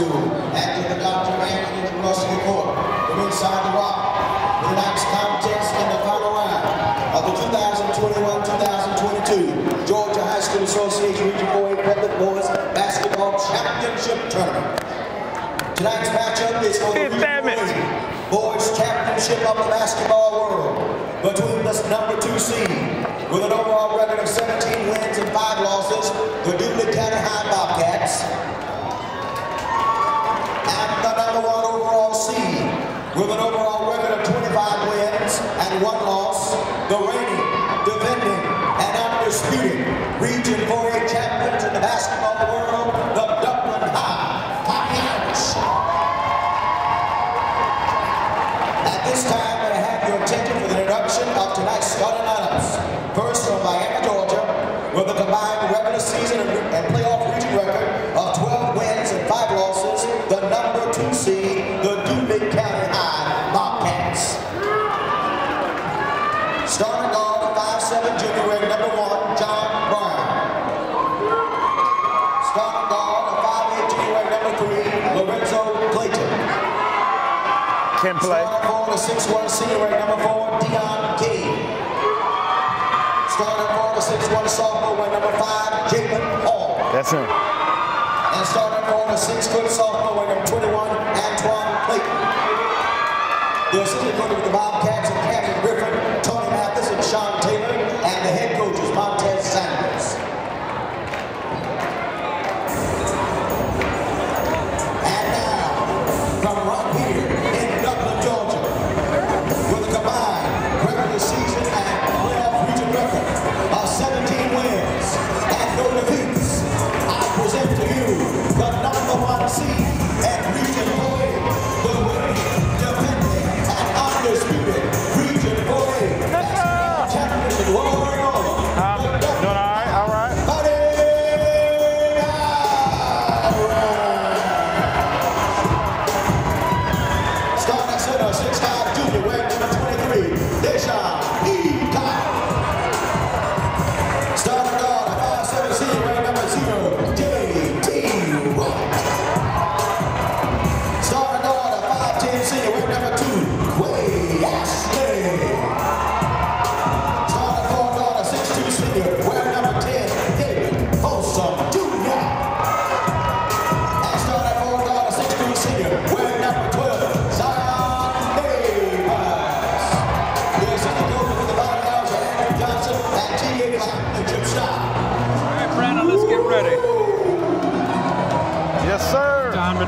School. Acting the Dr. Anthony Russell Court from inside the rock. Tonight's contest in the final round of the 2021-2022 Georgia High School Association Region 4A Public Boys Basketball Championship Tournament. Tonight's matchup is for the Region 4A Boys Championship of the basketball world between the number two seed with an overall record of 17 wins and 5 losses, the Dooly County High Bobcats, with an overall record of 25 wins and 1 loss, the reigning, defending, and undisputed Region 4A champions 6'1 senior rank number 4, Dion Cade. Starting for the 6'1 sophomore rank number 5, Jalen Hall. That's him. And starting for the 6 foot sophomore rank number 21, Antoine Clayton. The assistant coach of the Bobcats and Captain Griffin,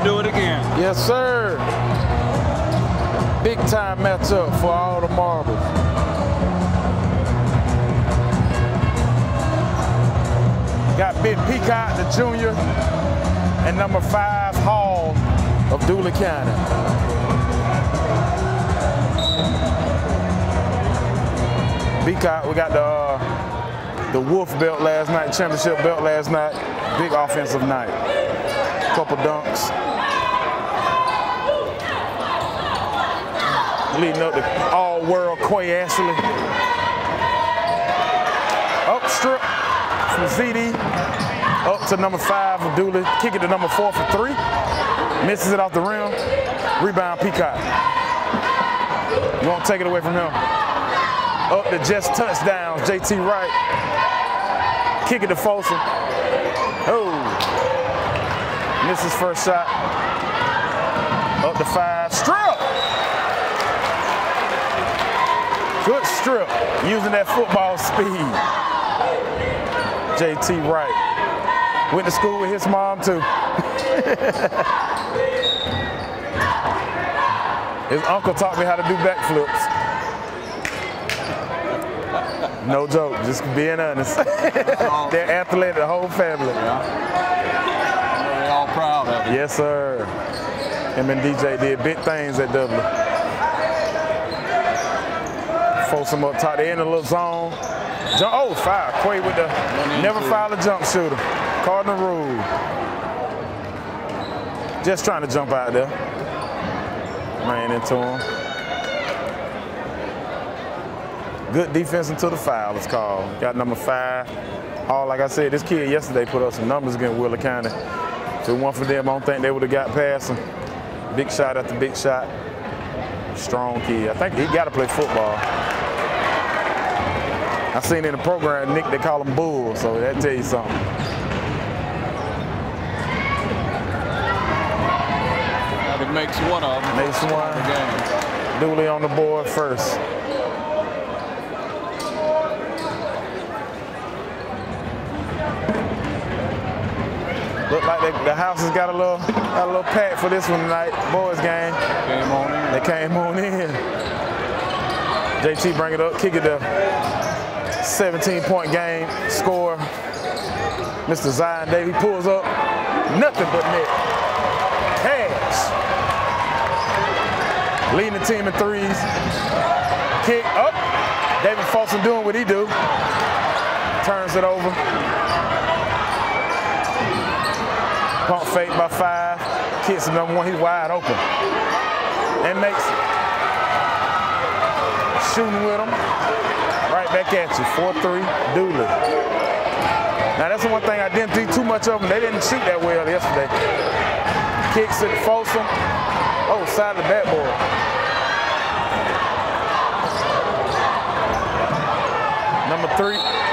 do it again. Yes, sir. Big time matchup for all the marbles. Got Big Peacock, the junior, and number five, Hall of Dooly County. Peacock, we got the uh, the Wolf belt last night, championship belt last night. Big offensive night. Couple dunks. leading up to all-world Quay Ashley. Up strip from ZD. Up to number five Dooly. Kick it to number four for three. Misses it off the rim. Rebound Peacock. Won't take it away from him. Up to just touchdowns. JT Wright. Kick it to Folsom. Oh. Misses first shot. Up to five. Strip. Good strip, using that football speed. JT Wright. Went to school with his mom too. his uncle taught me how to do backflips. No joke, just being honest. They're athletic, the whole family. All you. Yes, sir. Him and DJ did big things at Dublin. Folsom up top. They in a little zone. Jump, oh, foul. Quay with the never foul a jump shooter. Cardinal rule. Just trying to jump out there. Ran into him. Good defense until the foul is called. Got number five. All like I said, this kid yesterday put up some numbers against Wheeler County. It weren't for them, I don't think they would have got past him. Big shot after big shot. Strong kid. I think he got to play football. I seen in the program, Nick, they call him Bull, so that tell you something. That makes one of them. Makes one. The. Dooly on the board first. Like they, the house has got a little got a little pack for this one tonight. Boys game. Game on in. They came on in. JT bring it up, kick it to 17 point game, score. Mr. Zion Davey pulls up, nothing but net. Cash. Leading the team in threes. Kick up. David Folsom doing what he do. Turns it over. Pump fake by five. Kicks the number one. He's wide open. And makes it. Shooting with him. Right back at you. 4-3. Dooly. Now that's the one thing I didn't think too much of them. They didn't shoot that well yesterday. Kicks it Folsom. Oh, side of the backboard. Number three.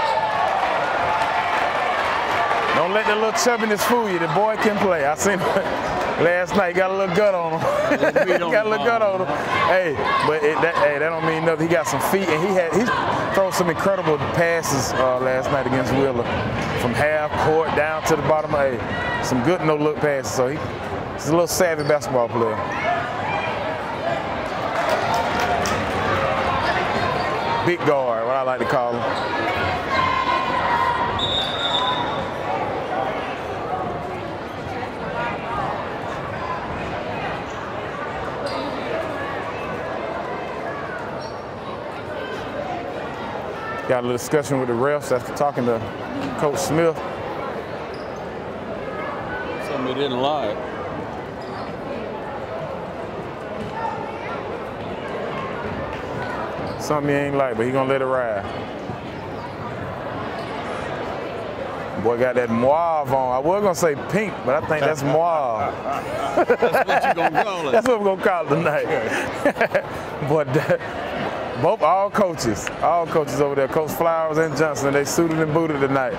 Don't let the little chubbiness fool you. The boy can play. I seen him last night. Got a little gut on him. got a little gut on him. Hey, but it, that, hey, that don't mean nothing. He got some feet, and he had he throw some incredible passes uh, last night against Wheeler, from half court down to the bottom. Hey, some good no look passes. So he, he's a little savvy basketball player. Big guard, what I like to call him. Got a little discussion with the refs after talking to Coach Smith. Something Somebody didn't like. Something he ain't like, but he gonna let it ride. Boy got that mauve on. I was gonna say pink, but I think that's mauve. That's what you gonna call it. That's what we're gonna call it tonight. but that, both all coaches, all coaches over there, Coach Flowers and Johnson, they suited and booted tonight.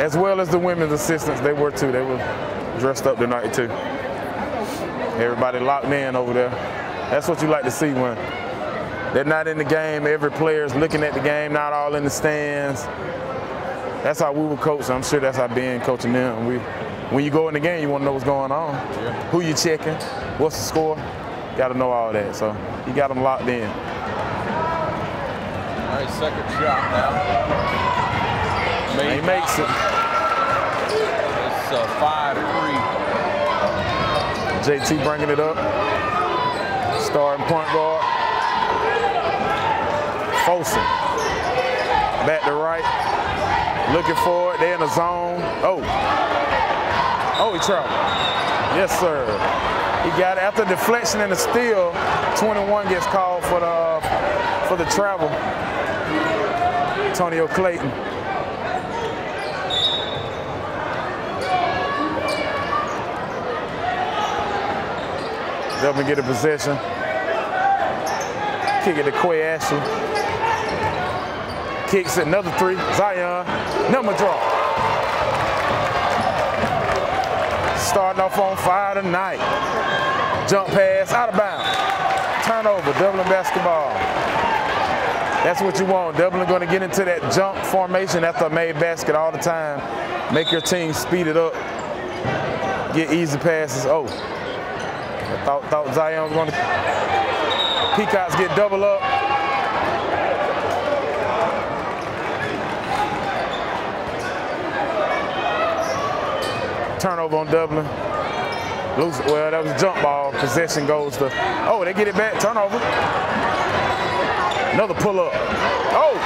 As well as the women's assistants, they were too. They were dressed up tonight too. Everybody locked in over there. That's what you like to see when they're not in the game. Every player's looking at the game, not all in the stands. That's how we were coached. I'm sure that's how Ben coaching them. We, when you go in the game, you want to know what's going on. Who you checking? What's the score? Got to know all that. So you got them locked in. All right, second shot now. He makes it. It's uh, five three. JT bringing it up. Starting point guard. Folsom. Back to right. Looking for it. They're in the zone. Oh. Oh, he traveled. Yes, sir. He got. After deflection and the steal, 21 gets called for the for the travel. Antonio Clayton. Dublin get a possession. Kick it to Quay Ashley. Kicks another three. Zion, number draw. Starting off on fire tonight. Jump pass, out of bounds. Turnover, Dublin basketball. That's what you want. Dublin going to get into that jump formation after a made basket all the time. Make your team speed it up. Get easy passes. Oh, I thought, thought Zion was going to. Peacocks get double up. Turnover on Dublin. Loose. Well, that was a jump ball. Possession goes to. Oh, they get it back. Turnover. Another pull up. Oh,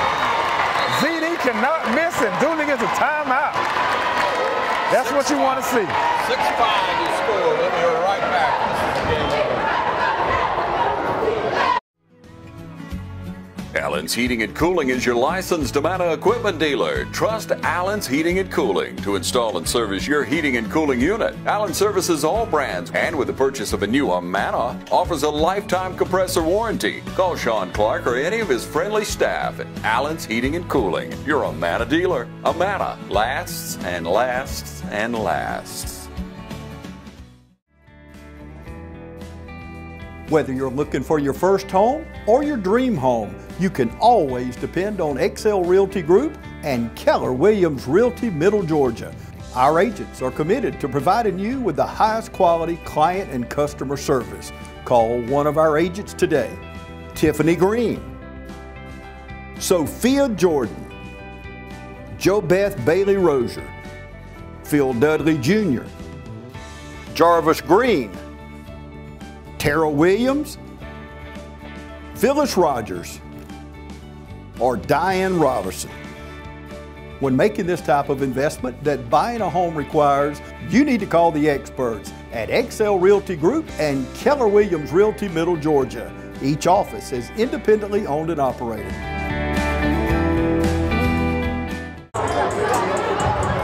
ZD cannot miss it. Dooly gets a timeout. That's what you want to see. Six five you score. We'll be right back. Allen's Heating and Cooling is your licensed Amana equipment dealer. Trust Allen's Heating and Cooling to install and service your heating and cooling unit. Allen services all brands and with the purchase of a new Amana offers a lifetime compressor warranty. Call Sean Clark or any of his friendly staff at Allen's Heating and Cooling, your Amana dealer. Amana lasts and lasts and lasts. Whether you're looking for your first home or your dream home, you can always depend on XL Realty Group and Keller Williams Realty Middle Georgia. Our agents are committed to providing you with the highest quality client and customer service. Call one of our agents today. Tiffany Green, Sophia Jordan, Jo Beth Bailey Rozier, Phil Dudley Jr., Jarvis Green, Tara Williams, Phyllis Rogers, or Diane Robertson. When making this type of investment that buying a home requires, you need to call the experts at XL Realty Group and Keller Williams Realty Middle Georgia. Each office is independently owned and operated. All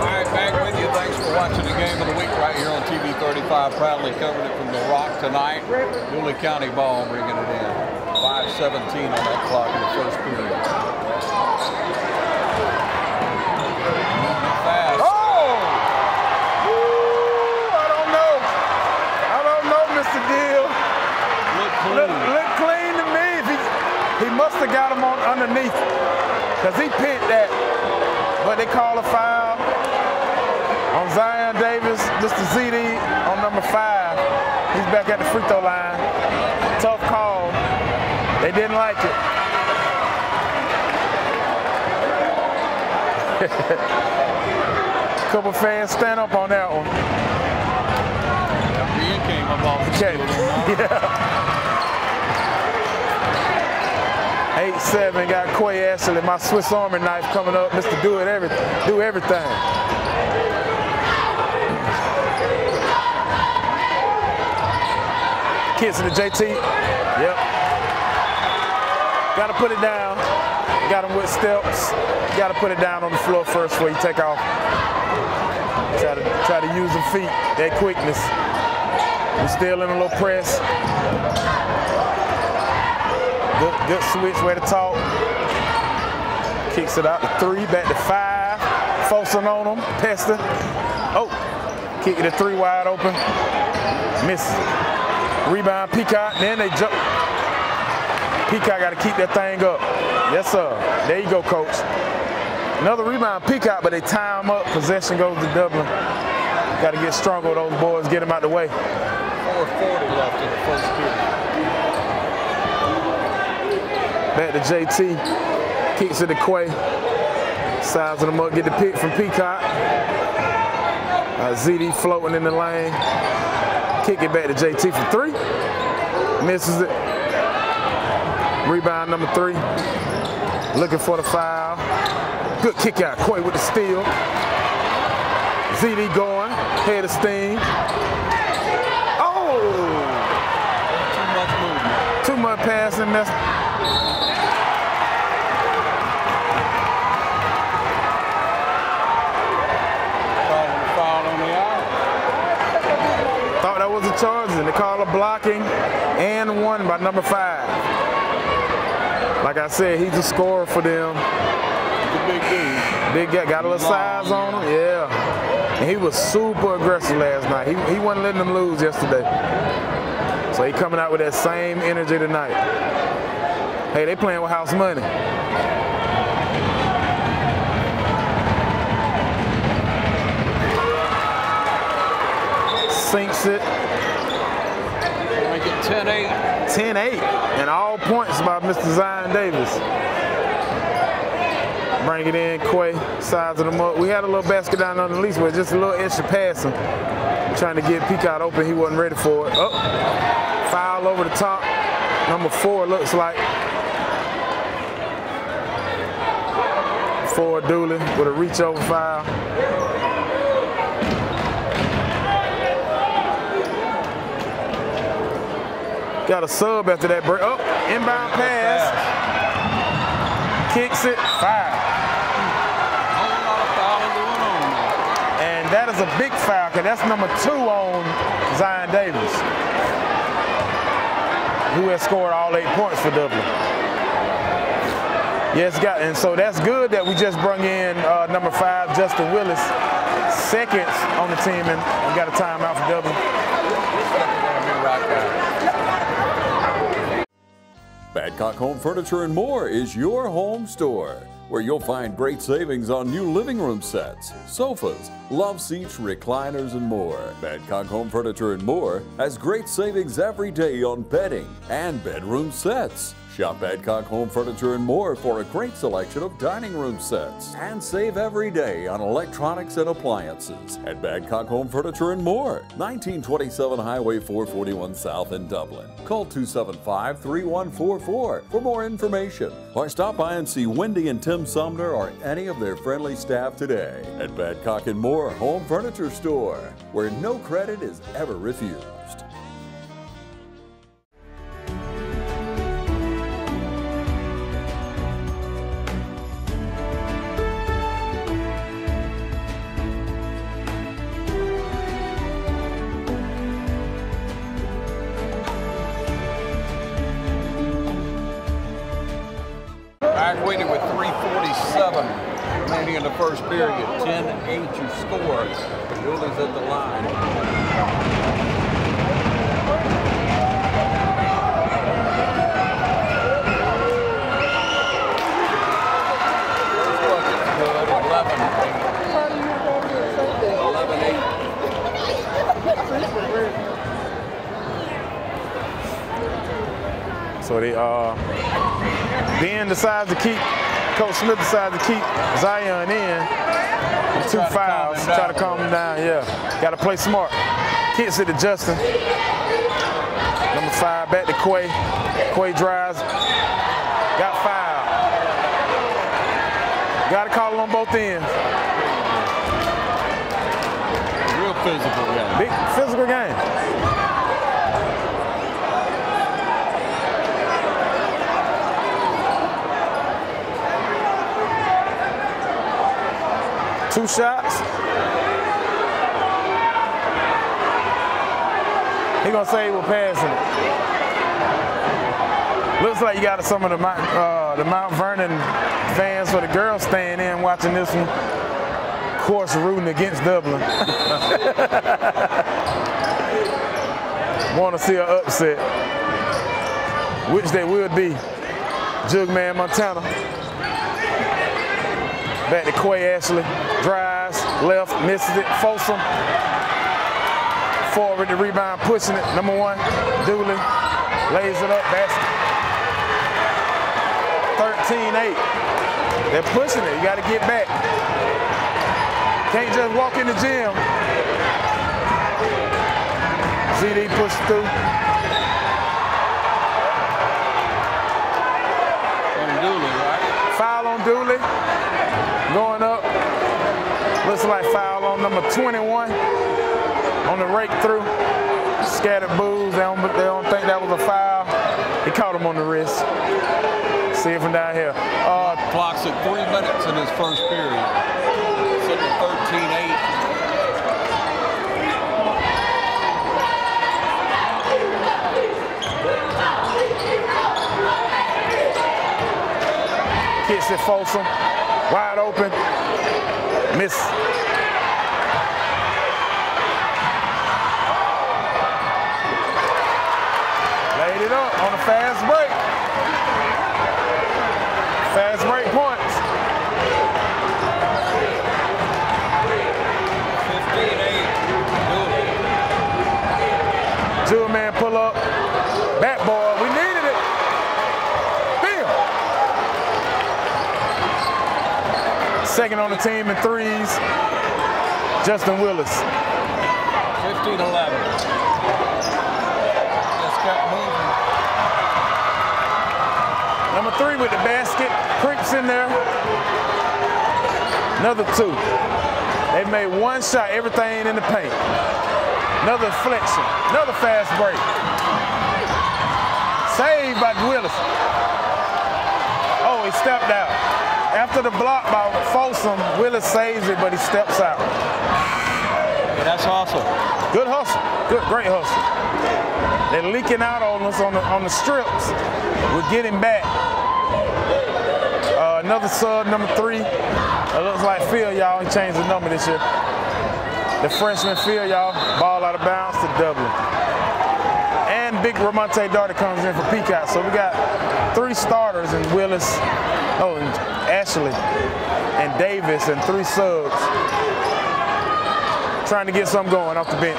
right, back with you. Thanks for watching the game of the week right here on TV 35. Proudly covering it from the Rock tonight. Dooly County ball bringing it in. 5:17 on that clock in the first period. Fast. Oh! Ooh, I don't know. I don't know, Mr. Deal. Look clean. Look, look clean to me. If he, he must have got him on underneath. Because he pinned that. But they call a foul on Zion Davis. Mr. ZD on number five. He's back at the free throw line. Tough call. They didn't like it. Couple fans stand up on that one. Ian came up off the Okay. field on that. Yeah. Eight seven got Quay Ashley, my Swiss Army knife coming up. Mr. Do it every, do everything. Kids in the JT. Yep. Got to put it down. Got him with steps. Got to put it down on the floor first before you take off. Try to try to use the feet, that quickness. We're still in a little press. Good, good switch, way to talk. Kicks it out to three, back to five. Forcing on him, testing. Oh, kick it to three wide open. Misses it. Rebound, Peacock, then they jump. Peacock got to keep that thing up. Yes, sir. There you go, coach. Another rebound, Peacock, but they tie him up. Possession goes to Dublin. Got to get stronger with those boys, get them out the way. 4:40 left in the first period. Back to JT. Kicks it to Quay. Sizing him up. Get the pick from Peacock. Uh, ZD floating in the lane. Kick it back to JT for three. Misses it. Rebound number three. Looking for the foul. Good kick out. Quay with the steal. ZD going. Head of steam. Oh! Too much movement. Too much passing. That's Calling the foul on the hour. Thought that was a charge, and they call a blocking and one by number five. Like I said, he's a scorer for them. The big dude. Big guy, got a little size on him, yeah. And he was super aggressive last night. He, he wasn't letting them lose yesterday. So he coming out with that same energy tonight. Hey, they playing with house money. Sinks it. Make it 10-8. 10-8 and all points by Mr. Zion Davis. Bring it in, Quay, sizing them up. We had a little basket down underneath, but just a little extra passing. Trying to get Peacock open, he wasn't ready for it. Oh, foul over the top. Number four looks like. Four Dooly with a reach over foul. Got a sub after that break. Oh, inbound pass. kicks it, foul. Whole lot of fouling going on now. And that is a big foul, because that's number two on Zion Davis, who has scored all eight points for Dublin. Yes, got and so that's good that we just brung in uh, number five, Justin Willis, seconds on the team, and we got a timeout for Dublin. Badcock Home Furniture and More is your home store where you'll find great savings on new living room sets, sofas, love seats, recliners, and more. Badcock Home Furniture and More has great savings every day on bedding and bedroom sets. Shop Badcock Home Furniture and More for a great selection of dining room sets and save every day on electronics and appliances at Badcock Home Furniture and More, 1927 Highway 441 South in Dublin. Call 275 3144 for more information or stop by and see Wendy and Tim Sumner or any of their friendly staff today at Badcock and More Home Furniture Store, where no credit is ever refused. First period. 10-8 you score. Dooly's at the line. First bucket's good. 11 11-8. So they uh Ben decides to keep Coach Smith decides to keep Zion in. Two Try fouls. Try to calm him down, yeah. Gotta play smart. Kicks it to Justin. Number five, back to Quay. Quay drives. Got fouled. Gotta call it on both ends. Real physical game. Big physical game. Two shots. He gonna say was passing it. Looks like you got some of the Mount, uh, the Mount Vernon fans for the girls staying in watching this one. Of course, rooting against Dublin. Want to see an upset, which they would be. Jugman Montana. Back to Quay Ashley. Drives, left, misses it. Folsom. Forward the rebound, pushing it. Number one, Dooly. Lays it up, basket. 13-8. They're pushing it. You got to get back. Can't just walk in the gym. ZD pushed through. On Dooly, right? Foul on Dooly. Going up. Looks like foul on number 21 on the rake through. Scattered boos. They don't, they don't think that was a foul. He caught him on the wrist. See it from down here. Uh, Clock's at three minutes in his first period. Sitting at 13-8. Kicks it Folsom. Wide open. Miss. Laid it up on a fast break. Fast break points. 15-8. Dooly. Jewel man pull up. Backboard. We needed it. Bam. Second on the team in threes. Justin Willis. 15-11. Just kept moving. Number three with the basket. Creeps in there. Another two. They made one shot, everything in the paint. Another deflection. Another fast break. Saved by Willis. Oh, he stepped out. After the block by Folsom, Willis saves it, but he steps out. That's awesome. Good hustle. Good, great hustle. They're leaking out on us on the on the strips. We're getting back. Uh, another sub, number three. It looks like Phil, y'all. He changed the number this year. The freshman Phil, y'all. Ball out of bounds to Dublin. And big Ramonte Darty comes in for Peacock. So we got three starters in Willis, oh, and Ashley, and Davis, and three subs trying to get something going off the bench.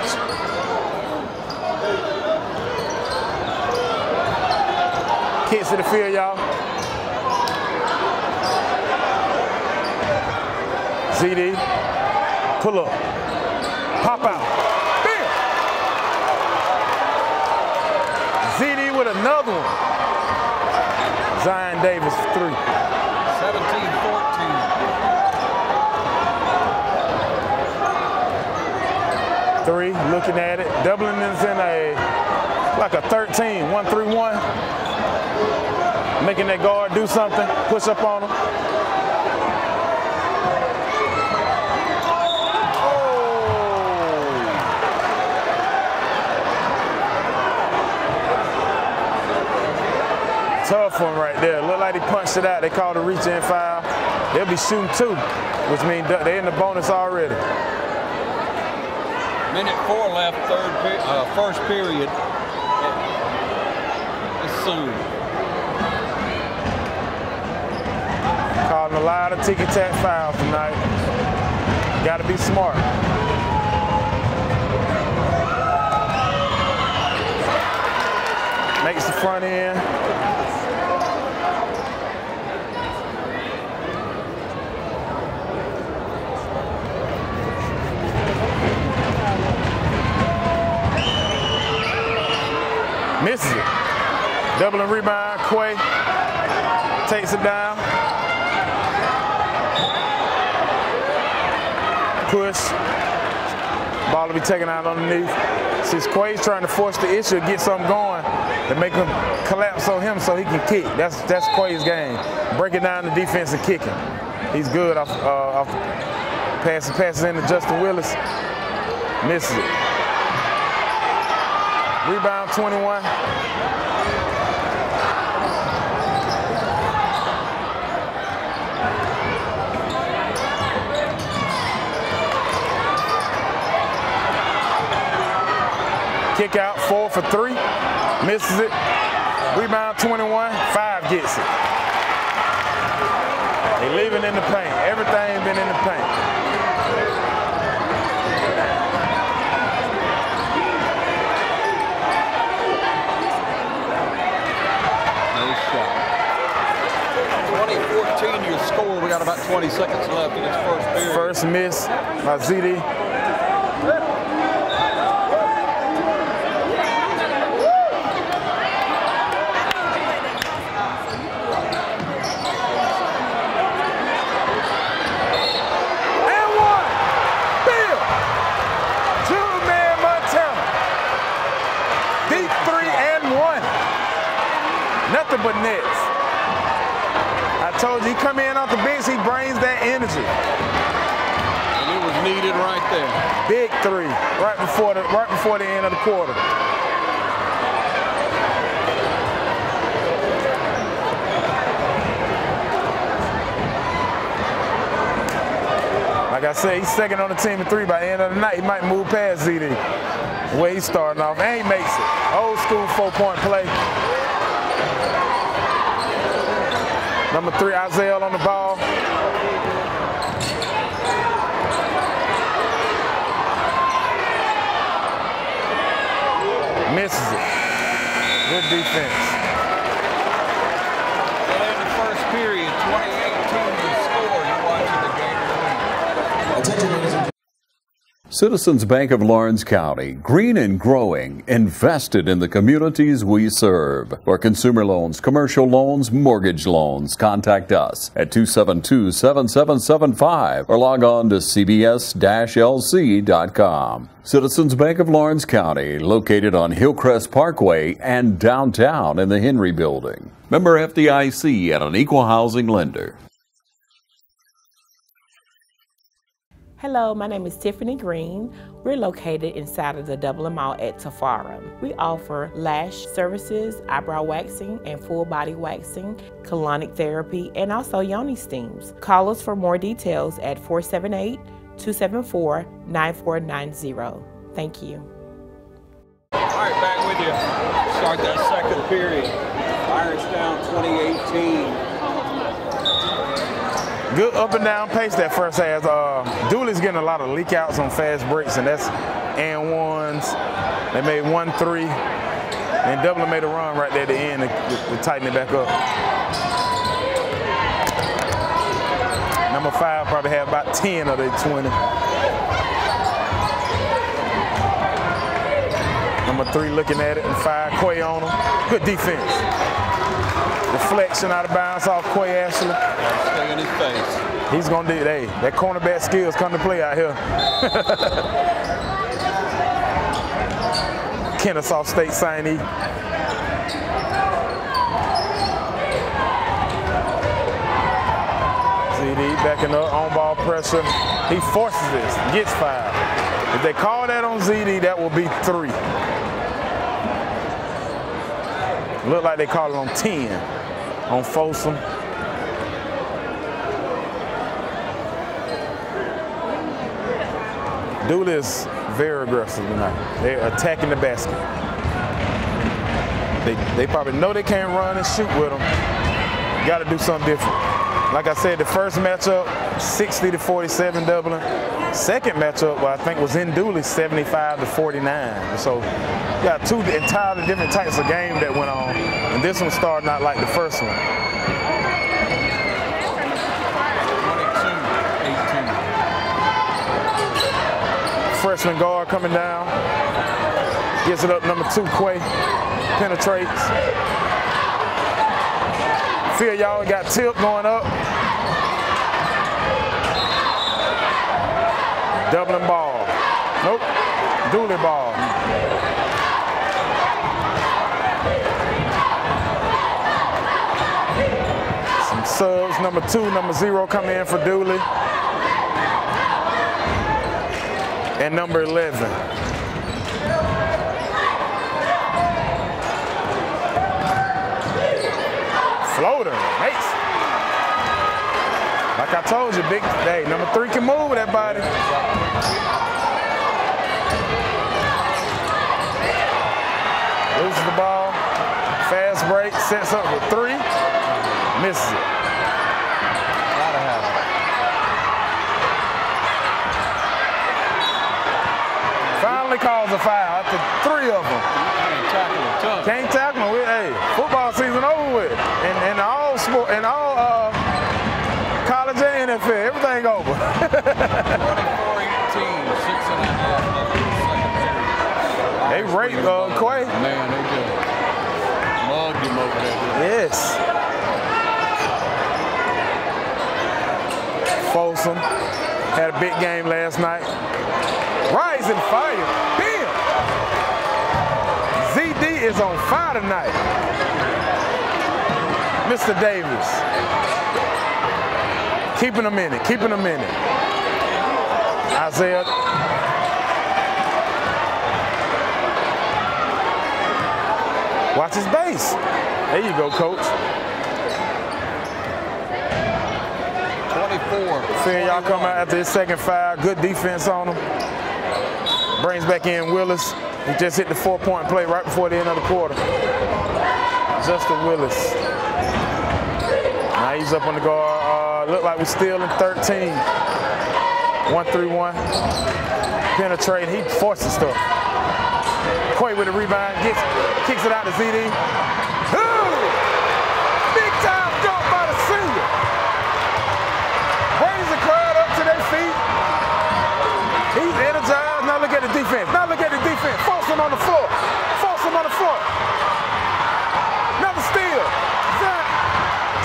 Kids to the field, y'all. ZD, pull up, pop out, bam! ZD with another one. Zion Davis, three. 17-14. Three, looking at it. Dublin is in a, like a 13, 1 3 1. Making that guard do something, push up on him. Oh. Tough one right there. Look like he punched it out. They called a reach in foul. They'll be shooting two, which means they're in the bonus already. Minute four left, third uh, first period. It's soon. Calling a lot of ticky tack fouls tonight. Got to be smart. Makes the front end. Misses it. Doubling rebound, Quay takes it down. Push. Ball will be taken out underneath. Since Quay's trying to force the issue, get something going to make him collapse on him so he can kick. That's that's Quay's game. Breaking down the defense and kicking. He's good off, uh, off passes, passes into Justin Willis. Misses it. Rebound 21. Kick out, four for three. Misses it. Rebound 21. Five gets it. They leaving in the paint. Everything been in the paint. Nice shot. 2014 your score. We got about 20 seconds left in this first period. First miss by ZD. And one. Bill. Two man Montana. Deep three and one. Nothing but nets. I told you, he come in off the bench, he brings that energy. And it was needed right there. Big three, right before the right before the quarter. Like I said, he's second on the team in three by the end of the night. He might move past ZD. Way he's starting off. And he makes it. Old school four-point play. Number three, Isaiah on the ball. Misses it. Good defense. Well, in the first period, 2018 your score. You're watching the game of the week. Attention, ladies and Citizens Bank of Laurens County, green and growing, invested in the communities we serve. For consumer loans, commercial loans, mortgage loans, contact us at 272 7775 or log on to cbs lc.com. Citizens Bank of Laurens County, located on Hillcrest Parkway and downtown in the Henry Building. Member FDIC and an equal housing lender. Hello, my name is Tiffany Green. We're located inside of the Dublin Mall at Tafara. We offer lash services, eyebrow waxing, and full body waxing, colonic therapy, and also yoni steams. Call us for more details at 478 274 9490. Thank you. All right, back with you. Start that second period. Ironstown 2018 good up and down pace that first half. Uh, Dooley's getting a lot of leak outs on fast breaks, and that's and ones. They made one three, and Dublin made a run right there at the end to, to, tighten it back up. Number five probably had about 10 of the 20. Number three looking at it and five, Quay on him. Good defense. Deflection out of bounds off Quay Ashley. Stay in his face. He's gonna do it. hey, that cornerback skills come to play out here. Kennesaw State signee. ZD backing up, on ball pressure. He forces this, gets five. If they call that on ZD, that will be three. Look like they call it on 10 on Folsom. Dooly is very aggressive tonight. They're attacking the basket. They, they probably know they can't run and shoot with them. Got to do something different. Like I said, the first matchup, 60 to 47 Dublin. Second matchup, well, I think was in Dooly, 75 to 49. So, got two entirely different types of game that went on. And this one started out like the first one. Freshman guard coming down. Gets it up, number two, Quay. Penetrates. Feel y'all got tilt going up. Dublin ball. Nope. Dooly ball. Some subs. Number two, number zero come in for Dooly. And number 11. Floater. Nice. Like I told you, big hey, number three can move that body. Loses the ball. Fast break, sets up with three, misses it. Gotta have it. Finally calls a foul after three of them. Can't tackle tackle them. Hey, football season over with. And, and all sport and all uh, college and NFL, everything over. rate uh, Quay. Man, they just mugged him over there. Yes. Folsom had a big game last night. Rising fire. Bam! ZD is on fire tonight. Mr. Davis. Keeping a minute, keeping a minute. Isaiah. Watch his base. There you go, coach. 24. Seeing y'all come out after his second foul. Good defense on him. Brings back in Willis. He just hit the four-point play right before the end of the quarter. Justin Willis. Now he's up on the guard. Uh, look like we're still in 13. One three one. Penetrate. He forces stuff. Quay with the rebound. Gets, kicks it out to ZD. Ooh! Big time jump by the senior. Brings the crowd up to their feet. He's energized. Now look at the defense. Now look at the defense. Force him on the floor. Force him on the floor. Another steal.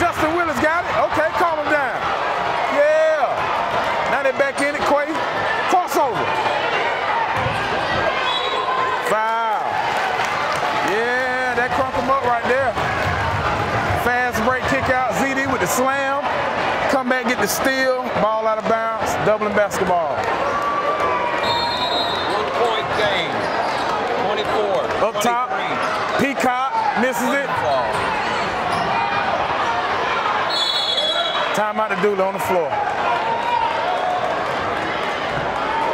Justin Willis got it. Okay, calm him down. Yeah. Now they're back in it. Quay. Crossover. Foul. Yeah, that crunk him up right there. Fast break kick out. ZD with the slam. Come back, get the steal. Ball out of bounds. Dublin basketball. One point game. 24. Up top. Peacock misses it. Time out to Dooly on the floor.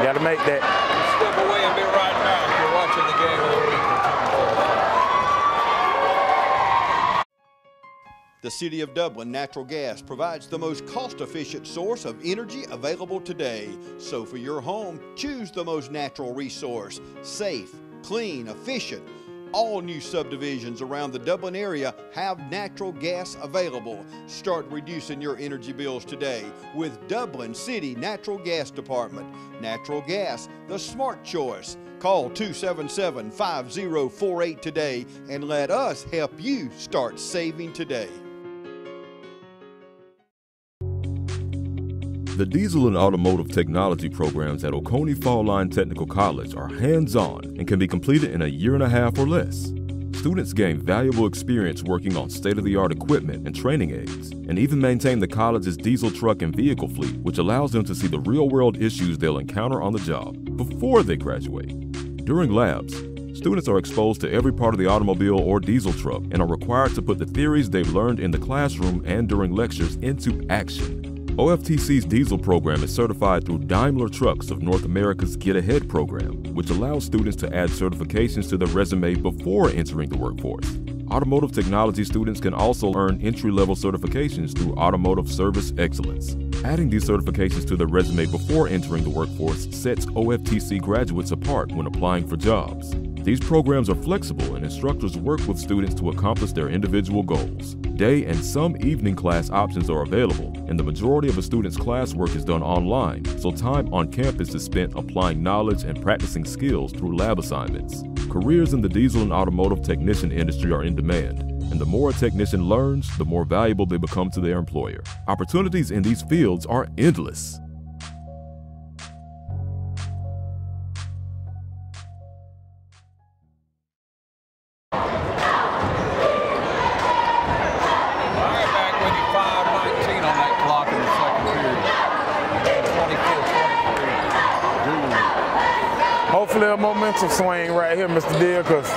Got to make that. Step away and be right The City of Dublin Natural Gas provides the most cost efficient source of energy available today. So for your home, choose the most natural resource. Safe, clean, efficient. All new subdivisions around the Dublin area have natural gas available. Start reducing your energy bills today with Dublin City Natural Gas Department. Natural gas, the smart choice. Call 277 5048 today and let us help you start saving today. The diesel and automotive technology programs at Oconee Fall Line Technical College are hands on and can be completed in a year and a half or less. Students gain valuable experience working on state of the art equipment and training aids, and even maintain the college's diesel truck and vehicle fleet, which allows them to see the real world issues they'll encounter on the job before they graduate. During labs, students are exposed to every part of the automobile or diesel truck and are required to put the theories they've learned in the classroom and during lectures into action. OFTC's diesel program is certified through Daimler Trucks of North America's Get Ahead program, which allows students to add certifications to their resume before entering the workforce. Automotive technology students can also earn entry level certifications through Automotive Service Excellence. Adding these certifications to their resume before entering the workforce sets OFTC graduates apart when applying for jobs. These programs are flexible and instructors work with students to accomplish their individual goals. Day and some evening class options are available, and the majority of a student's classwork is done online, so time on campus is spent applying knowledge and practicing skills through lab assignments. Careers in the diesel and automotive technician industry are in demand, and the more a technician learns, the more valuable they become to their employer. Opportunities in these fields are endless. Here, Mr. Deal, because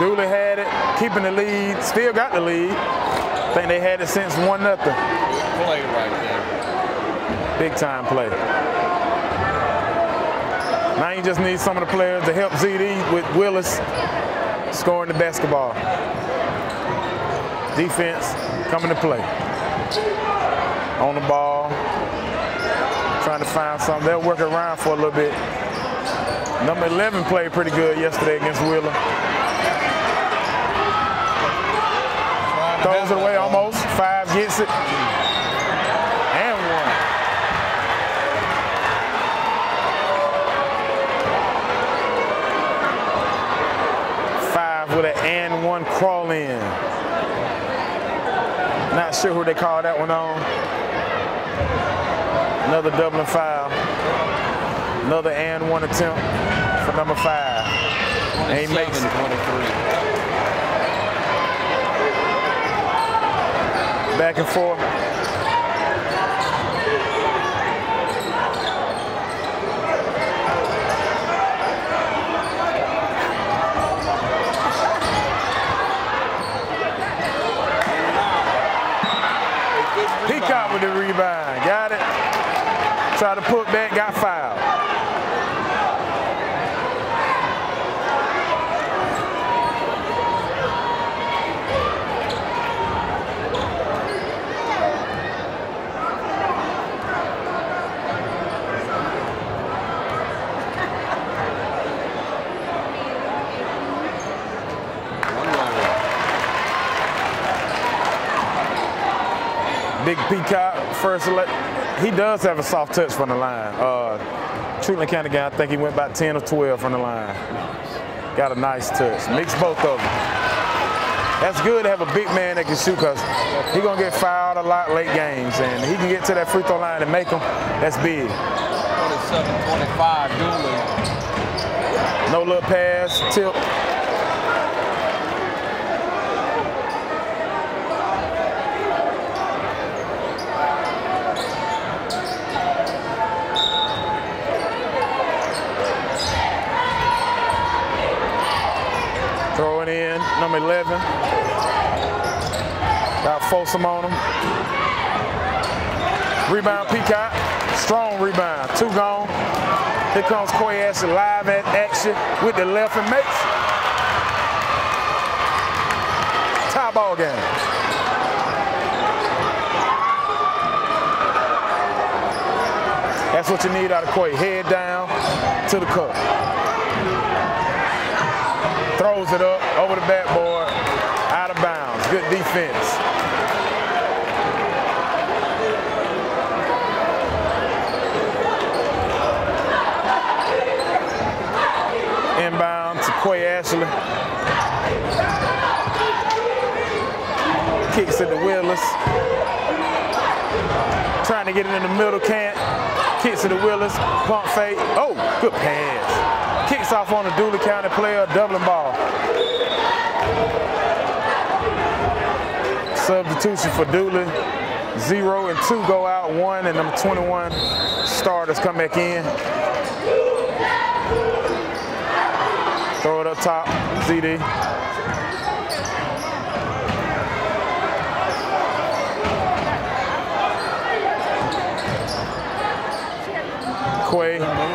Dooly had it, keeping the lead, still got the lead. I think they had it since one nothing. Play right there. Big time play. Now you just need some of the players to help ZD with Willis scoring the basketball. Defense coming to play. On the ball, trying to find something. They'll work around for a little bit. Number 11 played pretty good yesterday against Wheeler. Throws it away almost. Five gets it. And one. Five with an and one crawl in. Not sure who they call that one on. Another Dublin foul. Another and one attempt for number five. He makes it. 27-23. back and forth. Peacock with the rebound. Got it. Try to put back, got fouled. One roller. Big Peacock, first elect. He does have a soft touch from the line. Uh, Treutlen County guy, I think he went about 10 or 12 from the line. Got a nice touch. Mix both of them. That's good to have a big man that can shoot because he going to get fouled a lot late games. And he can get to that free throw line and make them. That's big. 27-25 Dooly. No little pass, tip. Throw it number 11. Got Folsom on him. Rebound, Peacock. Strong rebound. Two gone. Here comes Quay Ashley live at action with the left and makes. Tie ball game. That's what you need out of Quay. Head down to the cup. Throws it up over the backboard, out of bounds. Good defense. Inbound to Quay Ashley. Kicks it to Willis. Trying to get it in the middle, can't. Kicks it to Willis. Pump fake. Oh, good pass. Kicks off on the Dooly County player, Dublin ball. Substitution for Dooly. Zero and two go out, one and number 21 starters come back in. Throw it up top, ZD. Quay.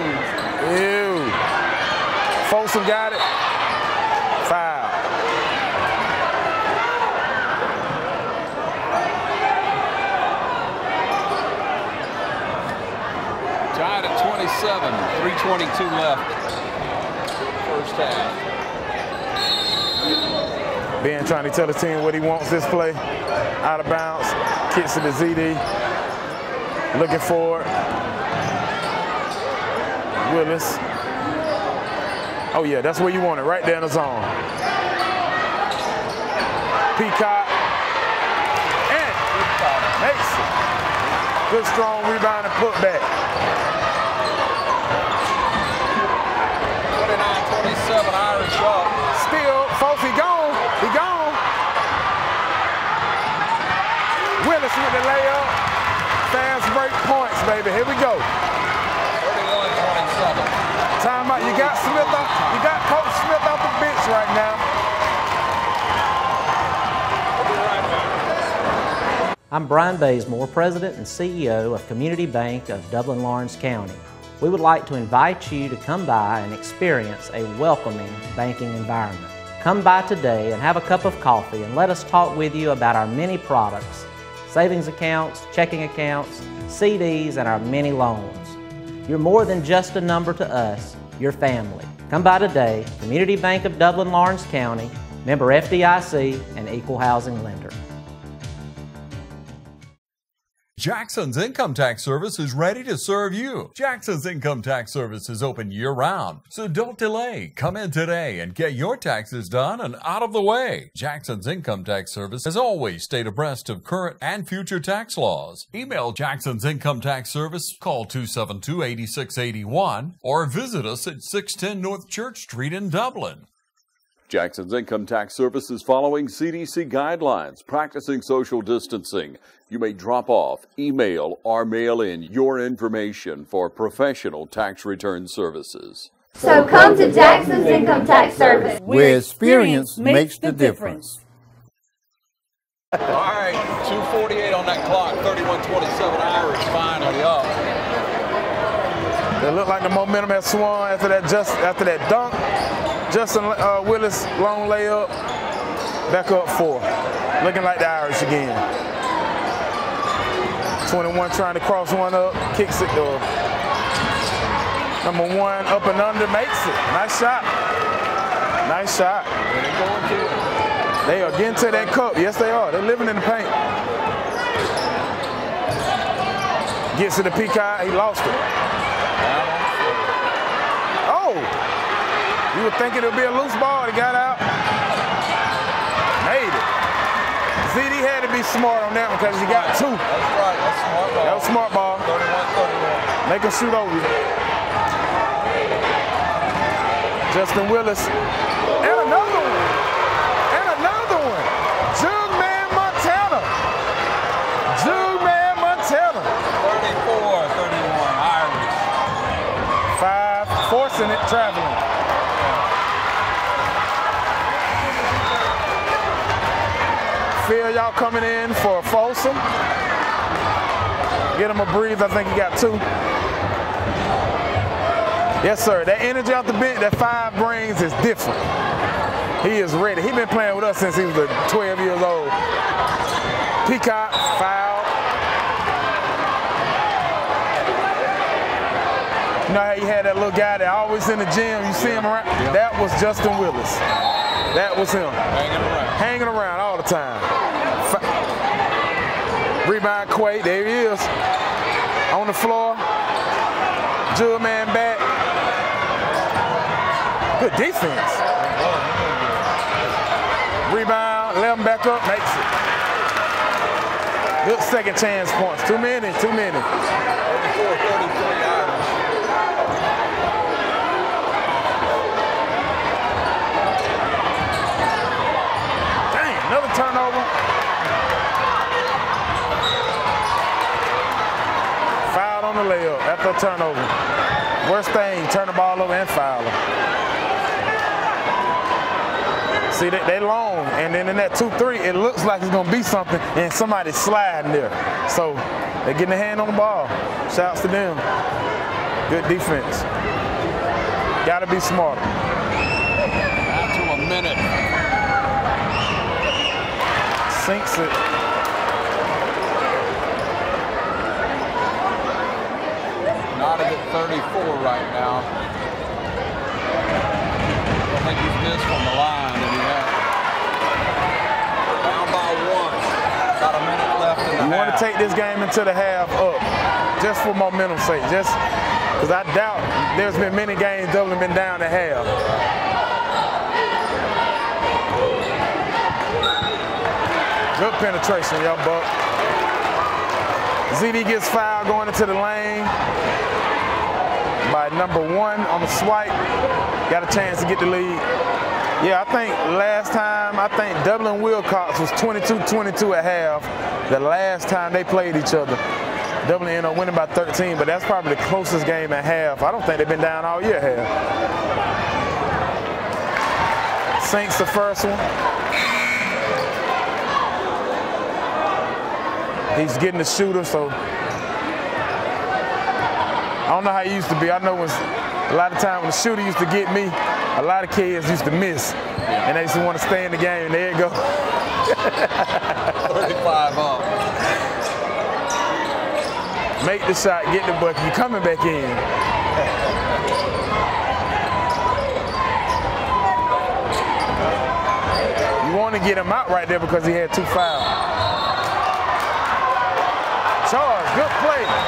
Ew. Folsom got it. Foul. Tied at 27, 322 left. First half. Ben trying to tell the team what he wants this play. Out of bounds. Kicks to ZD. Looking for. Willis. Oh yeah, that's where you want it, right there in the zone. Peacock. And makes it. Good strong rebound and put back. 29-27 Irish up. Still, folks, he gone. He gone. Willis with the layup. Fast break points, baby. Here we go. 31-27. Timeout. You got Smith. You got Coach Smith off the bench right now. I'm Brian Bazemore, President and CEO of Community Bank of Dublin Laurens County. We would like to invite you to come by and experience a welcoming banking environment. Come by today and have a cup of coffee and let us talk with you about our many products savings accounts, checking accounts, CDs, and our many loans. You're more than just a number to us, you're family. Come by today, Community Bank of Dublin Laurens County, member FDIC, and equal housing lender. Jackson's Income Tax Service is ready to serve you. Jackson's Income Tax Service is open year round, so don't delay. Come in today and get your taxes done and out of the way. Jackson's Income Tax Service has always stayed abreast of current and future tax laws. Email Jackson's Income Tax Service, call 272 8681, or visit us at 610 North Church Street in Dublin. Jackson's Income Tax Service is following CDC guidelines, practicing social distancing. You may drop off, email, or mail in your information for professional tax return services. So come to Jackson's Income Tax Service. Where experience makes the difference. All right, 248 on that clock, 31-27 Irish finally up. It looked like the momentum has swung after that just after that dunk. Justin uh, Willis long layup, back up four. Looking like the Irish again. 21 trying to cross one up, kicks it though. Number one up and under makes it. Nice shot. Nice shot. They are getting to that cup. Yes, they are. They're living in the paint. Gets to the PK. He lost it. Oh! You were thinking it would be a loose ball. He got out. ZD had to be smart on that one because he got two. That's right. That's smart ball. That was smart ball. 31 31. Make him shoot over you. Justin Willis. Feel y'all coming in for Folsom. Get him a breathe. I think he got two. Yes, sir. That energy off the bench that five brings is different. He is ready. He been playing with us since he was uh, 12 years old. Peacock, foul. You know how you had that little guy that always in the gym, you see him around? That was Justin Willis. That was him. Hanging around. Hanging around all the time. Rebound Quay, there he is. On the floor. Jewel man back. Good defense. Rebound, let him back up, makes it. Good second chance points. Too many, too many. 34 33 Irish. Dang, another turnover. Foul on the layup after a turnover. Worst thing, turn the ball over and foul him. See, they, they long, and then in that 2-3, it looks like it's gonna be something, and somebody's sliding there. So they're getting a hand on the ball. Shouts to them. Good defense. Gotta be smarter. To a minute. Sinks it. Knotted at 34 right now. I think he's missed from the line, and he has. Down by one. About a minute left in the You want to take this game into the half up, just for momentum's sake. Just because I doubt there's been many games Dublin been down at half. Good penetration, y'all buck. ZD gets fouled going into the lane number one on the swipe. Got a chance to get the lead. Yeah, I think last time, I think Dublin Wilcox was 22-22 at half. The last time they played each other. Dublin ended up winning by 13, but that's probably the closest game at half. I don't think they've been down all year half. Sinks the first one. He's getting the shooter, so I don't know how he used to be. I know when a lot of time when the shooter used to get me, a lot of kids used to miss, and they used to want to stay in the game. And There you go. 35 up. Make the shot, get the bucket. You're coming back in. You want to get him out right there because he had two fouls. Charles, good play.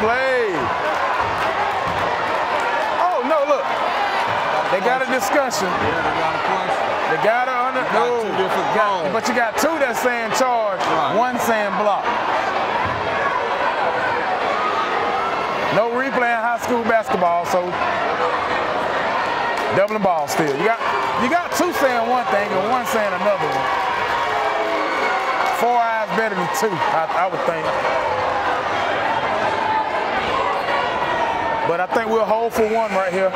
Play. Oh, no, look. They got a discussion. Yeah, they got a question. They got it under. got no, two different but you got two that's saying charge, Right. one saying block. No replay in high school basketball, so doubling ball still. You got you got two saying one thing and one saying another one. Four eyes better than two, I, I would think. But I think we'll hold for one right here.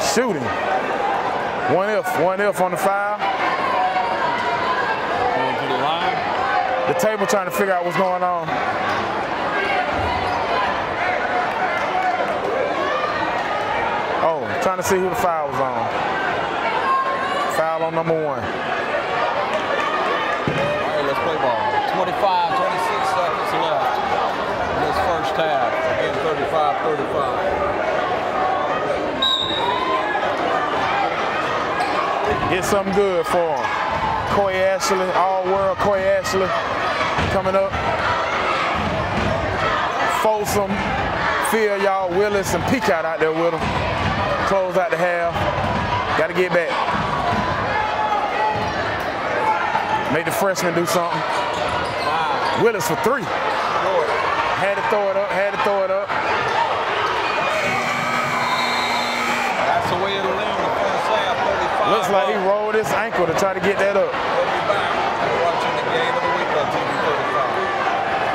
Shooting. One if, one if on the foul. Going to the line. The table trying to figure out what's going on. Oh, trying to see who the foul was on. Foul on number one. All right, let's play ball. 25, 26 seconds left in this first half. Again, 35, 35. Get something good for him. Coy Ashley, all world Coy Ashley coming up. Folsom, Phil, y'all, Willis, and Peacock out there with them. Close out the half. Got to get back. Make the freshman do something. Willis for three. Had to throw it up, had to throw it up. That's the way it'll end the first half, 35. Looks like he rolled his ankle to try to get that up. We'll be back. You're watching the game of the week on TV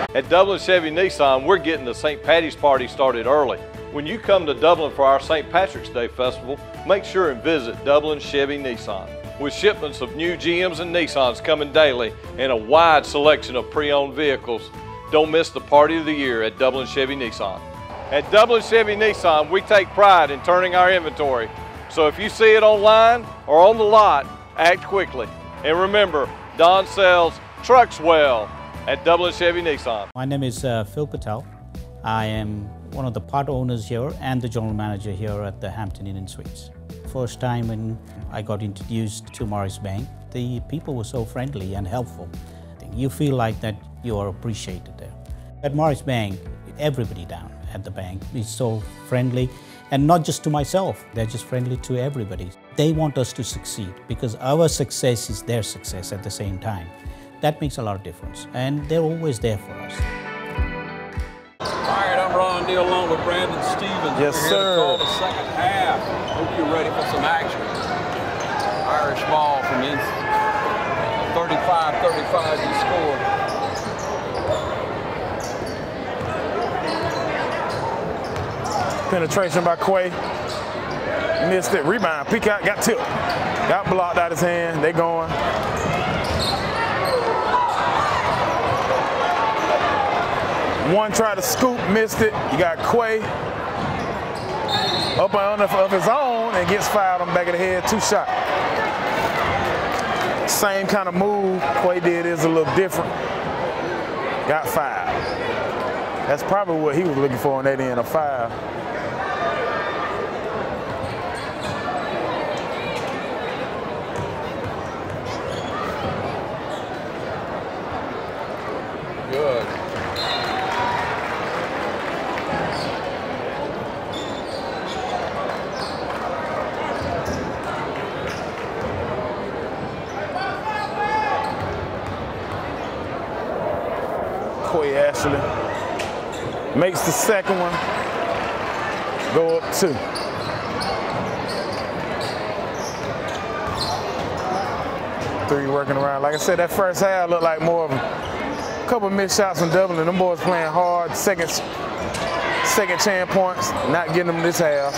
35. At Dublin Chevy Nissan, we're getting the St. Patty's Party started early. When you come to Dublin for our St. Patrick's Day Festival, make sure and visit Dublin Chevy Nissan. With shipments of new GMs and Nissans coming daily and a wide selection of pre-owned vehicles, don't miss the party of the year at Dublin Chevy Nissan. At Dublin Chevy Nissan, we take pride in turning our inventory. So if you see it online or on the lot, act quickly. And remember, Don sells trucks well at Dublin Chevy Nissan. My name is uh, Phil Patel. I am one of the part owners here and the general manager here at the Hampton Inn and Suites. First time when I got introduced to Morris Bank, the people were so friendly and helpful. You feel like that you are appreciated there. At Morris Bank, everybody down at the bank is so friendly and not just to myself, they're just friendly to everybody. They want us to succeed because our success is their success at the same time. That makes a lot of difference and they're always there for us. All right, I'm Ron Deal along with Brandon Stevens. Yes, We're here sir. To call the second half. Hope you're ready for some action. Irish ball from in 35-35 you scored. Penetration by Quay. Missed it. Rebound. Peacock got tipped. Got blocked out his hand. They going. One tried to scoop, missed it. You got Quay up on of of his own and gets fouled on the back of the head. Two shot. Same kind of move Quay did is a little different. Got five. That's probably what he was looking for on that end, a five. Good. Quay Ashley makes the second one go up two. Three working around. Like I said, that first half looked like more of couple missed shots from Dublin. Them boys playing hard. Second, second chance points, not getting them this half.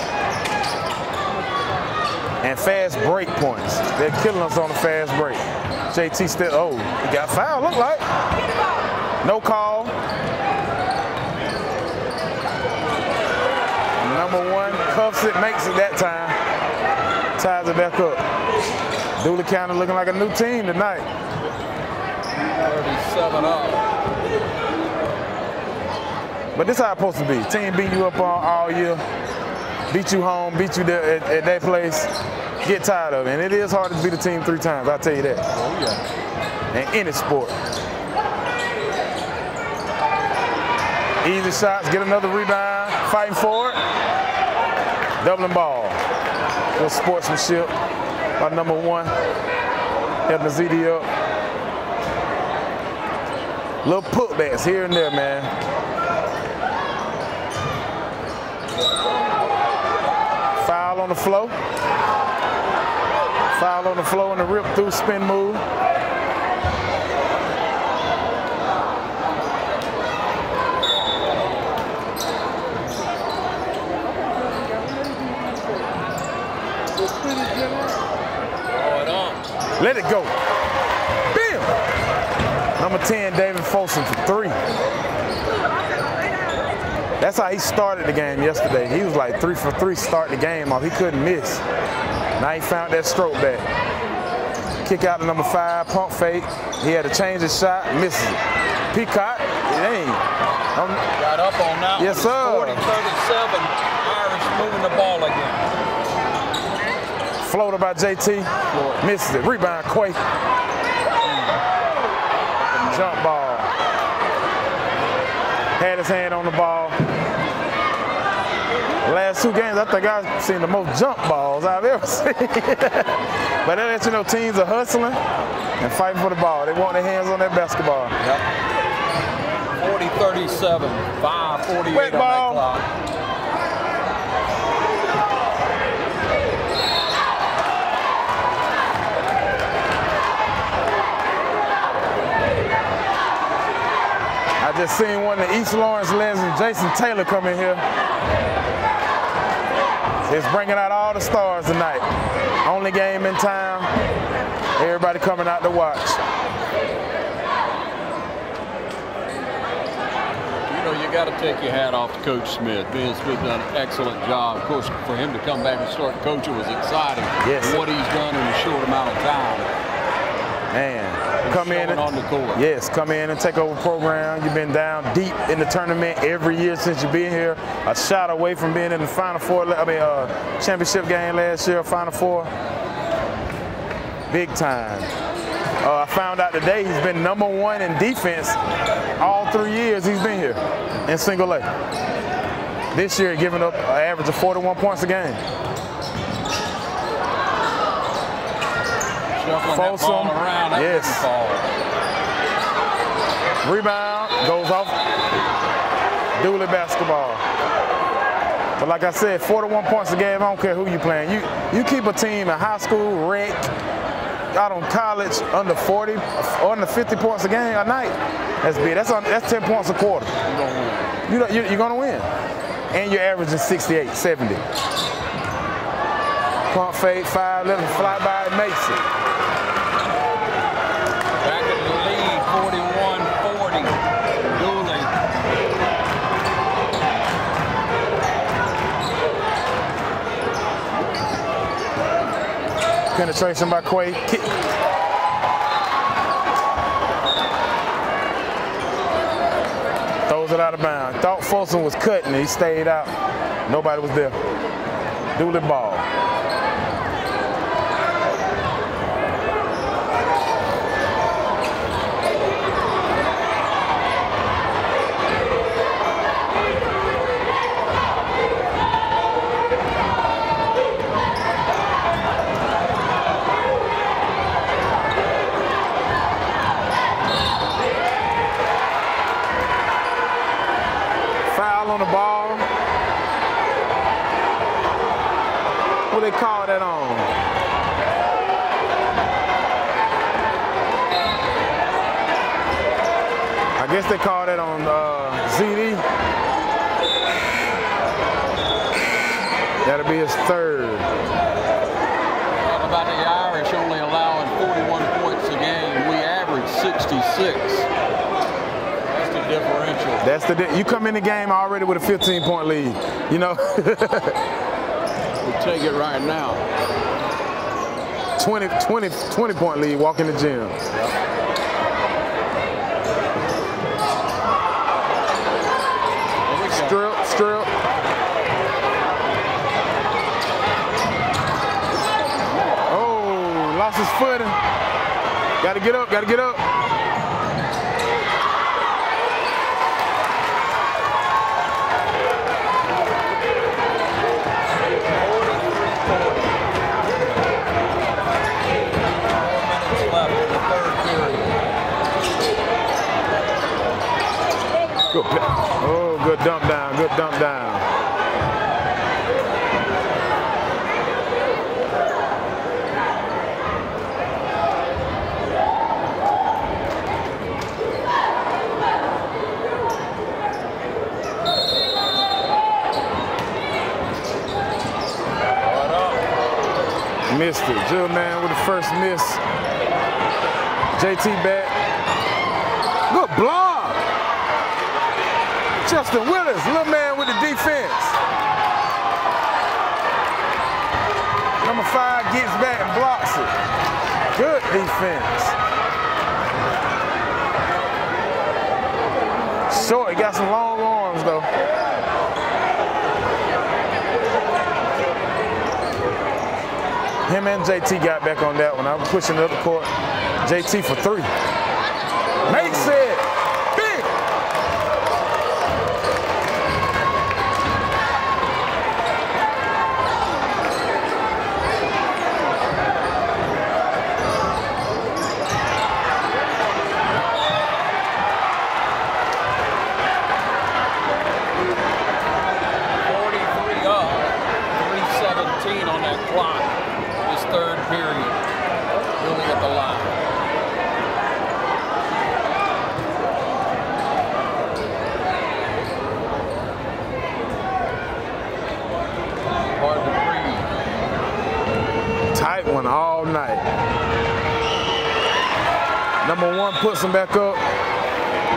And fast break points. They're killing us on the fast break. JT still, oh, he got fouled, look like. No call. Number one cuffs it, makes it that time. Ties it back up. Dooly County looking like a new team tonight. 37 up. But this how it's supposed to be. Team beat you up on all year, beat you home, beat you there at, at that place. Get tired of it. And it is hard to beat a team three times, I'll tell you that. Oh, yeah. In any sport. Easy shots, get another rebound, fighting for it. Doubling ball. Good sportsmanship by number one. Helping ZD up. Little putbacks here and there, man. Foul on the flow. Foul on the flow and the rip through spin move. Throw it on. Let it go. Number 10, David Folsom for three. That's how he started the game yesterday. He was like three for three start the game off. He couldn't miss. Now he found that stroke back. Kick out to number five, pump fake. He had to change his shot, misses it. Peacock, it ain't. Um, Got up on that Yes, sir. 40-37. Irish moving the ball again. floater by JT, misses it. Rebound, Quay. Jump ball. had his hand on the ball. Last two games, I think I've seen the most jump balls I've ever seen. but that lets you know teams are hustling and fighting for the ball. They want their hands on that basketball. Yep. 40-37, 5:48 Wet on that clock. Just seen one of the East Laurens legends, Jason Taylor, come in here. It's bringing out all the stars tonight. Only game in town. Everybody coming out to watch. You know, you got to take your hat off to Coach Smith. Ben Smith done an excellent job. Of course, for him to come back and start coaching was exciting. Yes. What he's done in a short amount of time. Man, come in showing on the court. Yes, come in and take over program. You've been down deep in the tournament every year since you've been here. A shot away from being in the Final Four. I mean, uh, championship game last year, Final Four. Big time. Uh, I found out today he's been number one in defense all three years he's been here in single A. This year, giving up an average of 41 points a game. Shuffling Folsom, around. That yes. fall. Rebound goes off. Dooly basketball. But like I said, 41 points a game. I don't care who you playing. You you keep a team in high school, rec, out on college under 40, under 50 points a game a night. That's big. That's on, that's 10 points a quarter. You know, you, you're gonna win, and you're averaging 68, 70. Pump fade, five, let him fly by, makes it. Back in the lead, 41-40. Dooly. Penetration by Quay. Kick. Throws it out of bounds. Thought Folsom was cutting. He stayed out. Nobody was there. Dooly ball. Foul on the ball. What they call that on? I guess they call that on uh, ZD. That'll be his third. Talk about the Irish only allowing 41 points a game. We average 66. That's the differential. That's the di- you come in the game already with a 15 point lead. You know, take it right now. 20, 20, 20 point lead. Walk in the gym. Strip, strip. Oh, lost his footing. Got to get up. Got to get up. Minutes left in the third period. Good. Oh, good dump down. Good dump down. Missed it. Jill man with the first miss. JT back. Good block. Justin Willis, little man with the defense. Number five gets back and blocks it. Good defense. Short, got some long arms though. Him and JT got back on that one. I'm pushing the other court. JT for three. Makes it. Big. clock this third period. Dooly at the line. Hard to breathe. Tight one all night. Them back up.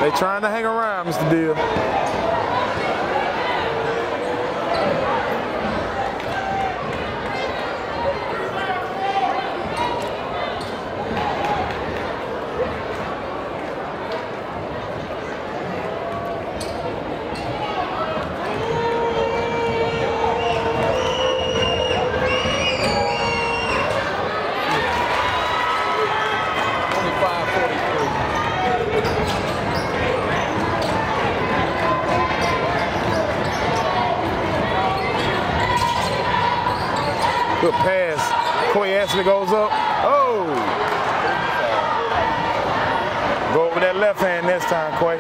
They trying to hang around, Mr. Deal. Twenty-five, forty-three. Good pass. Quay Ashley goes up. Oh! Go over that left hand this time, Quay.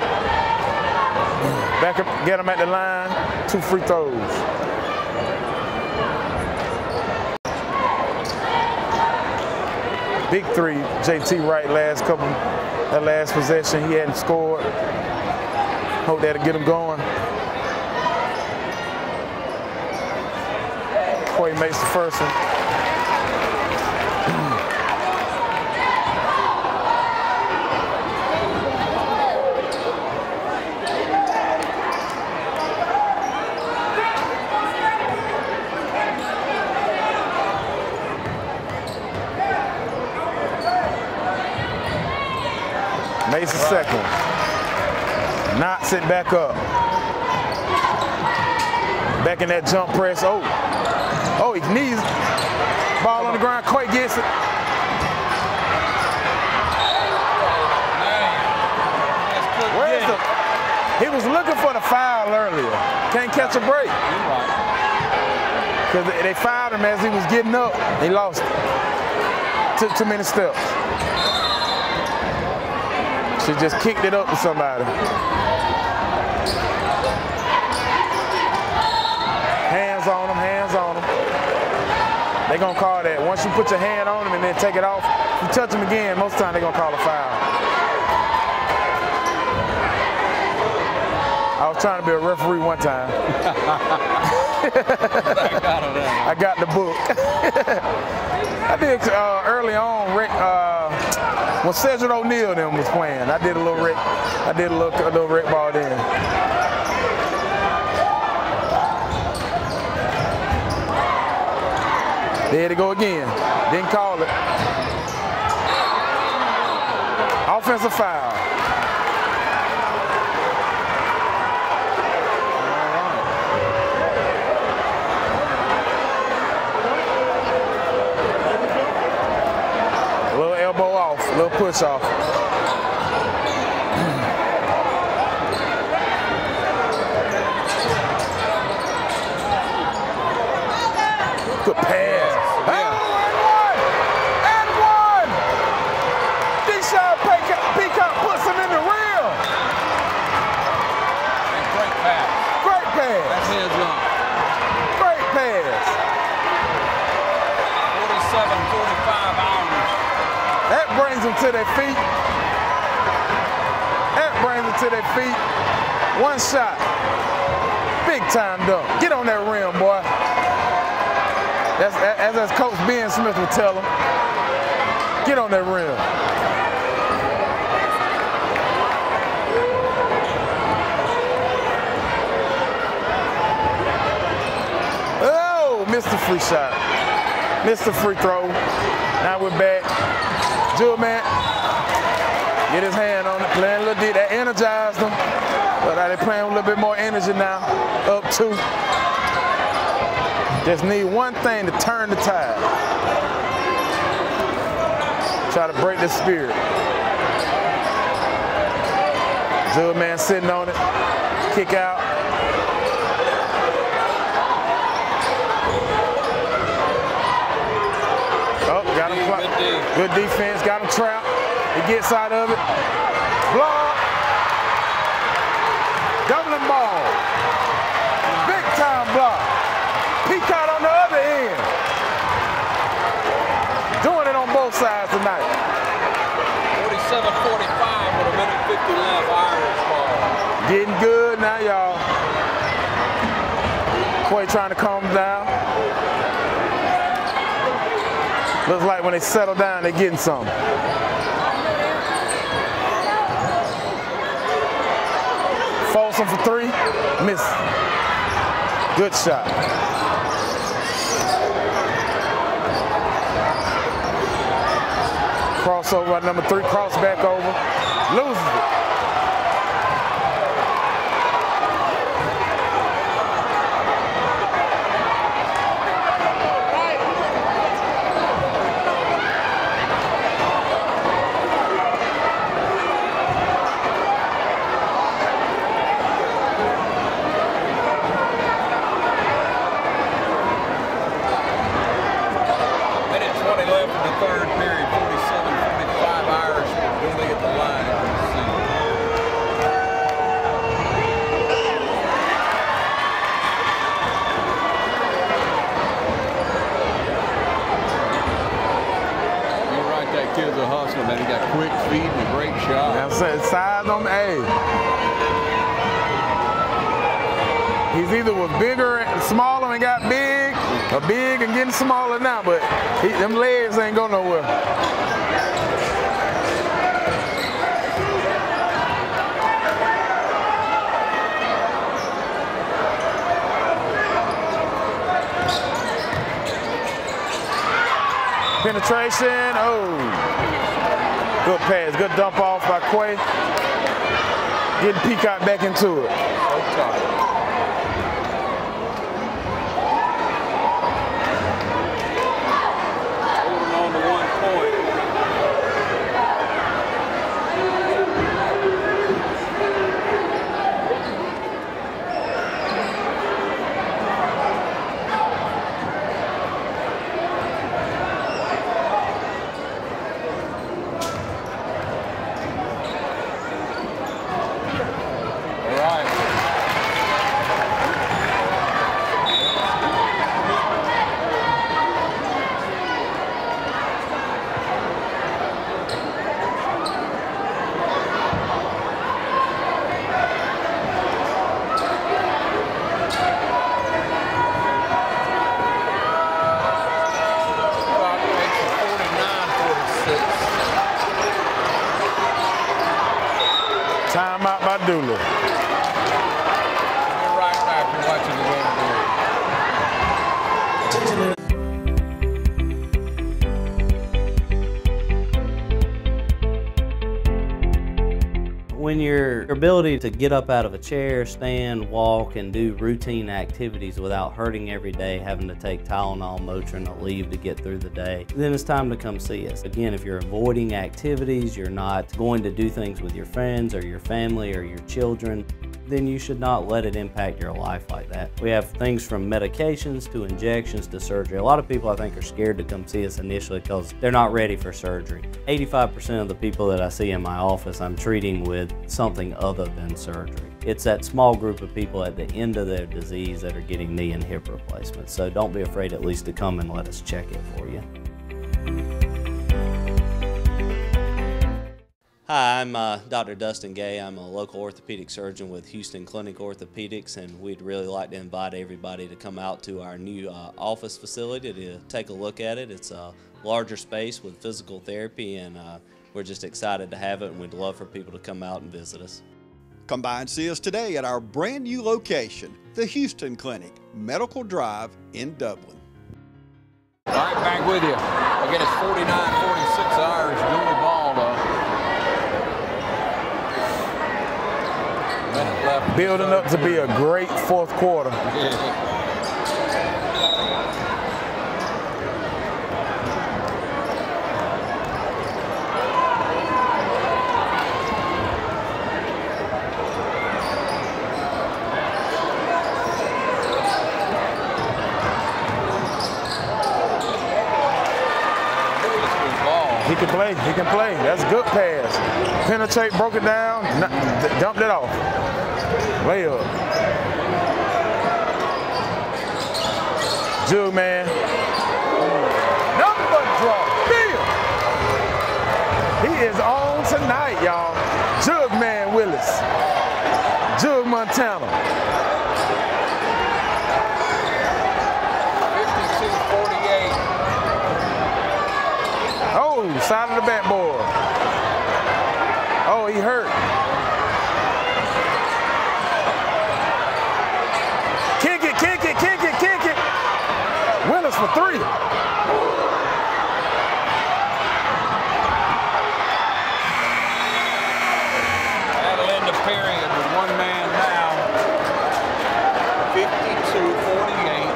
Back up, get him at the line. Two free throws. Big three, JT Wright last couple, that last possession, he hadn't scored. Hope that'll get him going. Quay makes the first one. Makes the second. One. It back up. Back in that jump press. Oh. Oh, he knees. Ball on the ground. Quay gets it. Where's the? He was looking for the foul earlier. Can't catch a break. Because they fouled him as he was getting up. He lost. Took too many steps. She just kicked it up to somebody. Hands on them, hands on them. They gonna call that. Once you put your hand on them and then take it off, you touch them again, most of the time they're gonna call a foul. I was trying to be a referee one time. I got the book. I did uh, early on, Rick, uh, when Cedric O'Neal them was playing. I did a little Rick, I did a little, a little Rick ball then. There to go again. Didn't call it. Offensive foul. Little elbow off, little push off. Good pass. Oh, and one! And one! Deshaun Peacock, Peacock puts him in the rim. Great pass. Great pass. That's heads up. Great pass. 47, 45 hours. That brings them to their feet. That brings them to their feet. One shot. Big time dunk. Get on that rim, boy. That's, as, as Coach Ben Smith would tell him, get on that rim. Oh, missed the free shot. Missed the free throw. Now we're back. Jewelman, get his hand on it, playing a little deep. That energized them. But are they playing with a little bit more energy now? Up two. Just need one thing to turn the tide. Try to break the spirit. Jewelman sitting on it. Kick out. Good defense, got him trapped. He gets out of it. Block. Doubling ball. Big time block. Peacock on the other end. Doing it on both sides tonight. 47-45 with a minute 50 left. Irish ball. Getting good now, y'all. Quay trying to calm down. Looks like when they settle down, they're getting some. Folsom for three, miss. Good shot. Crossover number three, cross back over, loses it. Minute 20 left in the third period. 47-45 Irish. Dooly at the line. Let's see. You're right, that kid's a hustler, man. He got quick feet and a great shot. I'm saying size on A. He's either was bigger and smaller and got big, or big and getting smaller now, but he, them legs ain't going nowhere. Penetration, oh. Good pass, good dump off by Quay. Getting Peacock back into it. Your ability to get up out of a chair, stand, walk, and do routine activities without hurting every day, having to take Tylenol, Motrin, or leave to get through the day, then it's time to come see us. Again, if you're avoiding activities, you're not going to do things with your friends or your family or your children, then you should not let it impact your life like that. We have things from medications to injections to surgery. A lot of people I think are scared to come see us initially because they're not ready for surgery. 85% of the people that I see in my office I'm treating with something other than surgery. It's that small group of people at the end of their disease that are getting knee and hip replacements. So don't be afraid at least to come and let us check it for you. Hi, I'm uh, Dr. Dustin Gay. I'm a local orthopedic surgeon with Houston Clinic Orthopedics, and we'd really like to invite everybody to come out to our new uh, office facility to take a look at it. It's a larger space with physical therapy, and uh, we're just excited to have it, and we'd love for people to come out and visit us. Come by and see us today at our brand new location, the Houston Clinic, Medical Drive in Dublin. All right, back with you. Again, it's 49-46 Irish. Dooly ball though. Minute Building up to be a great fourth quarter. He can play. He can play. That's a good pass. Penetrate, broke it down, dumped it off. Layup. Jug man. Number draw. Bill. He is on tonight, y'all. Jug man Willis. Jug Montana. 52-48. Oh, side of the backboard. Oh, he hurt. Kick it, kick it, kick it, kick it. Willis for three. That'll end the period with one man now. 52-48.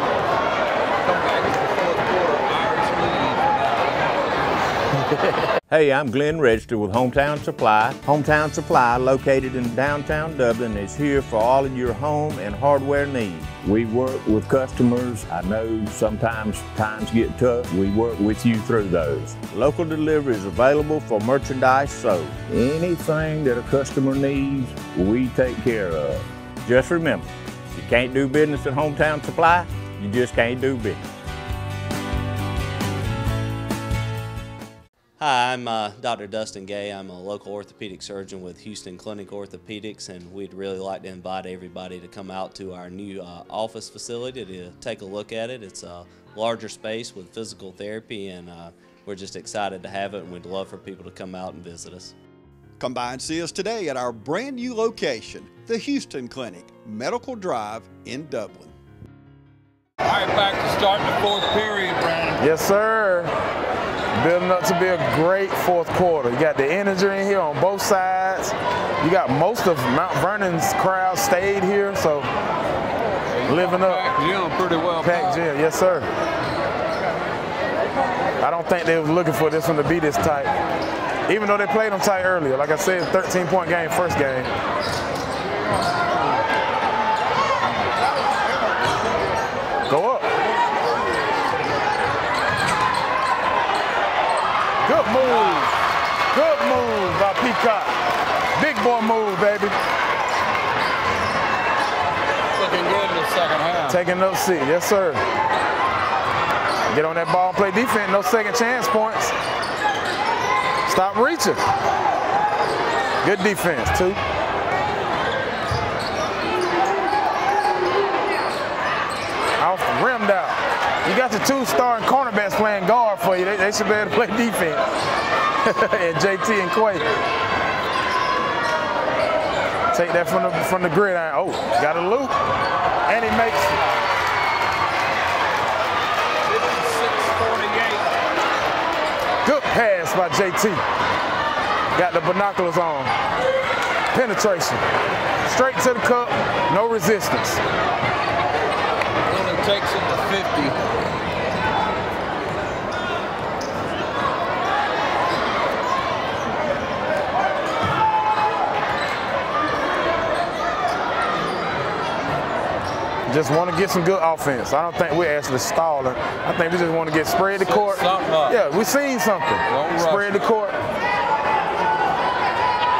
Come back to the fourth quarter. Irish lead. Hey, I'm Glenn Register with Hometown Supply. Hometown Supply, located in downtown Dublin, is here for all of your home and hardware needs. We work with customers. I know sometimes times get tough. We work with you through those. Local delivery is available for merchandise sold. Anything that a customer needs, we take care of. Just remember, you can't do business at Hometown Supply, you just can't do business. I'm uh, Dr. Dustin Gay. I'm a local orthopedic surgeon with Houston Clinic Orthopedics, and we'd really like to invite everybody to come out to our new uh, office facility to take a look at it. It's a larger space with physical therapy, and uh, we're just excited to have it, and we'd love for people to come out and visit us. Come by and see us today at our brand new location, the Houston Clinic, Medical Drive in Dublin. All right, back to starting the fourth period, Brandon. Yes, sir. Building up to be a great fourth quarter. You got the energy in here on both sides. You got most of Mount Vernon's crowd stayed here, so living up. Packed gym pretty well. Packed gym, yes, sir. I don't think they were looking for this one to be this tight. Even though they played them tight earlier. Like I said, 13 point game, first game. Go up. Good move. Good move by Peacock. Big boy move, baby. Looking good in the second half. Taking no seat. Yes, sir. Get on that ball and play defense. No second chance points. Stop reaching. Good defense, too. Off rimmed out. You got the two starting cornerbacks playing guard for you. They, they should be able to play defense. and JT and Quay. Take that from the from the gridiron. Oh, got a loop. And he makes it. 56-48. Good pass by JT. Got the binoculars on. Penetration. Straight to the cup, no resistance. Takes it to 50. Just want to get some good offense. I don't think we're actually stalling. I think we just want to get spread the court. Yeah, we seen something. Spread the court.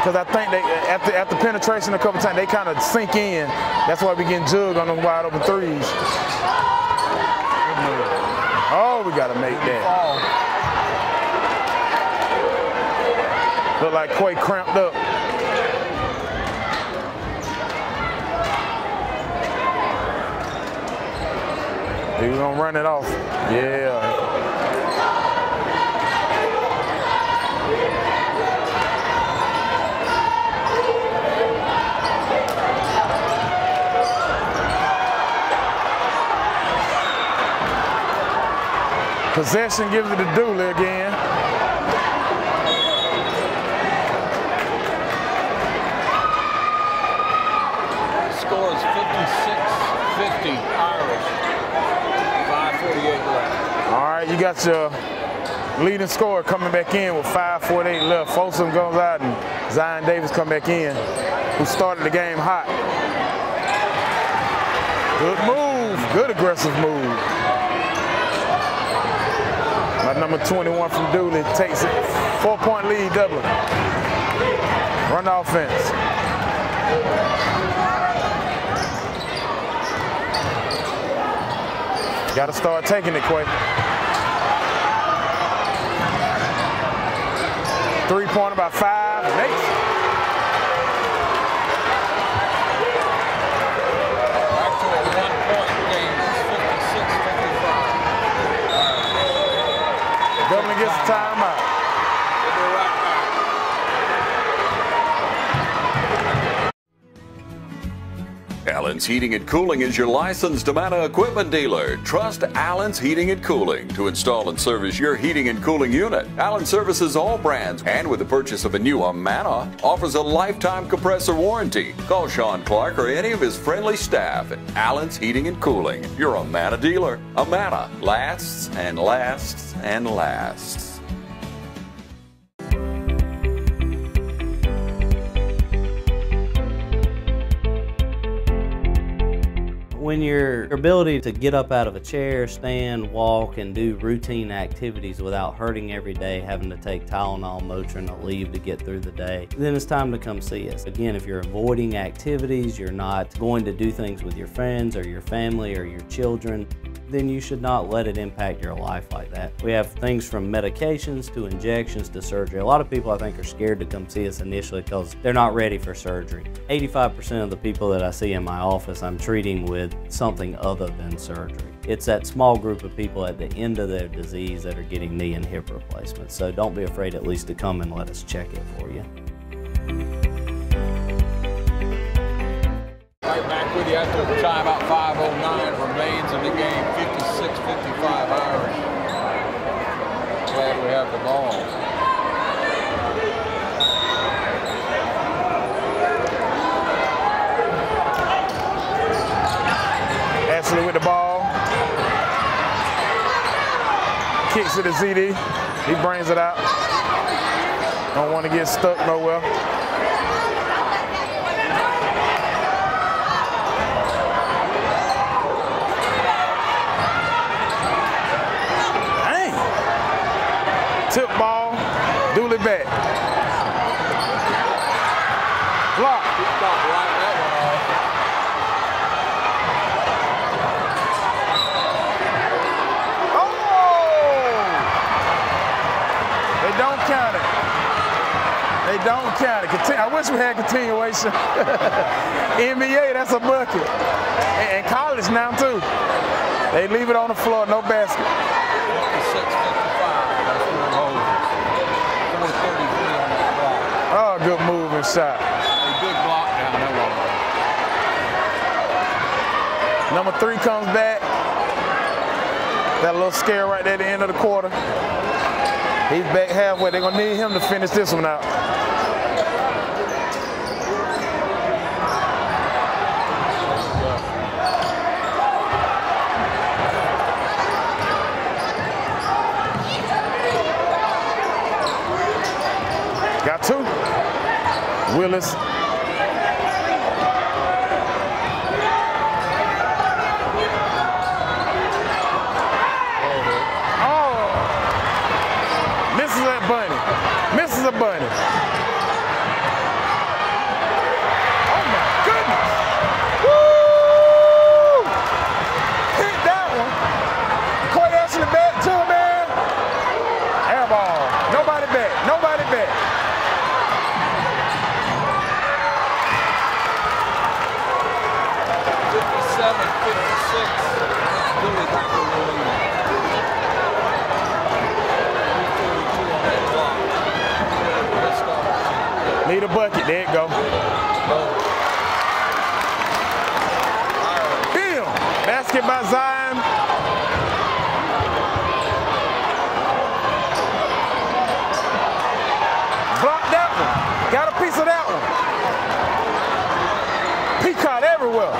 Because I think they after after penetration a couple times they kind of sink in. That's why we getting jugged on them wide open threes. Oh, we got to make that. Look like Quay cramped up. Was gonna run it off. Yeah. Possession gives it to Dooly again. Score is 56-50 Irish. 5.48 left. All right, you got your leading scorer coming back in with 5.48 left. Folsom goes out and Zion Davis come back in, who started the game hot. Good move, good aggressive move. My number 21 from Dooly takes it. Four point lead, Dublin. Run offense. Got to start taking it, Quay. Three pointer by five. Makes it. Allen's Heating and Cooling is your licensed Amana equipment dealer. Trust Allen's Heating and Cooling to install and service your heating and cooling unit. Allen services all brands and with the purchase of a new Amana offers a lifetime compressor warranty. Call Sean Clark or any of his friendly staff at Allen's Heating and Cooling, your Amana dealer. Amana lasts and lasts and lasts. When your ability to get up out of a chair, stand, walk, and do routine activities without hurting every day, having to take Tylenol, Motrin, or leave to get through the day, then it's time to come see us. Again, if you're avoiding activities, you're not going to do things with your friends or your family or your children, then you should not let it impact your life like that. We have things from medications to injections to surgery. A lot of people I think are scared to come see us initially because they're not ready for surgery. 85% of the people that I see in my office I'm treating with something other than surgery. It's that small group of people at the end of their disease that are getting knee and hip replacements. So don't be afraid at least to come and let us check it for you. Right back with you after the timeout. 5.09 remains in the game. 56-55 Irish. Glad we have the ball. Ashley with the ball. Kicks it to ZD. He brings it out. Don't want to get stuck nowhere. Tip ball, Dooly back. Block. They don't count it. They don't count it. I wish we had continuation. NBA, that's a bucket. And, and college now too. They leave it on the floor, no basket. Oh, good move and. A block down there. Number three comes back. That little scare right there at the end of the quarter. He's back halfway. They're gonna need him to finish this one out. Got two. Willis. Oh. Misses that bunny. Misses a bunny. Oh my goodness. Woo! Hit that one. Coy Ashley back too, man. Air ball. Nobody back. Nobody back. Fifty-seven, fifty-six. Dooly back in the lead. 242 on that clock. Missed off. There it go. Bam! Basket by Zion. Block that one. Got a piece of that one. Peacock everywhere.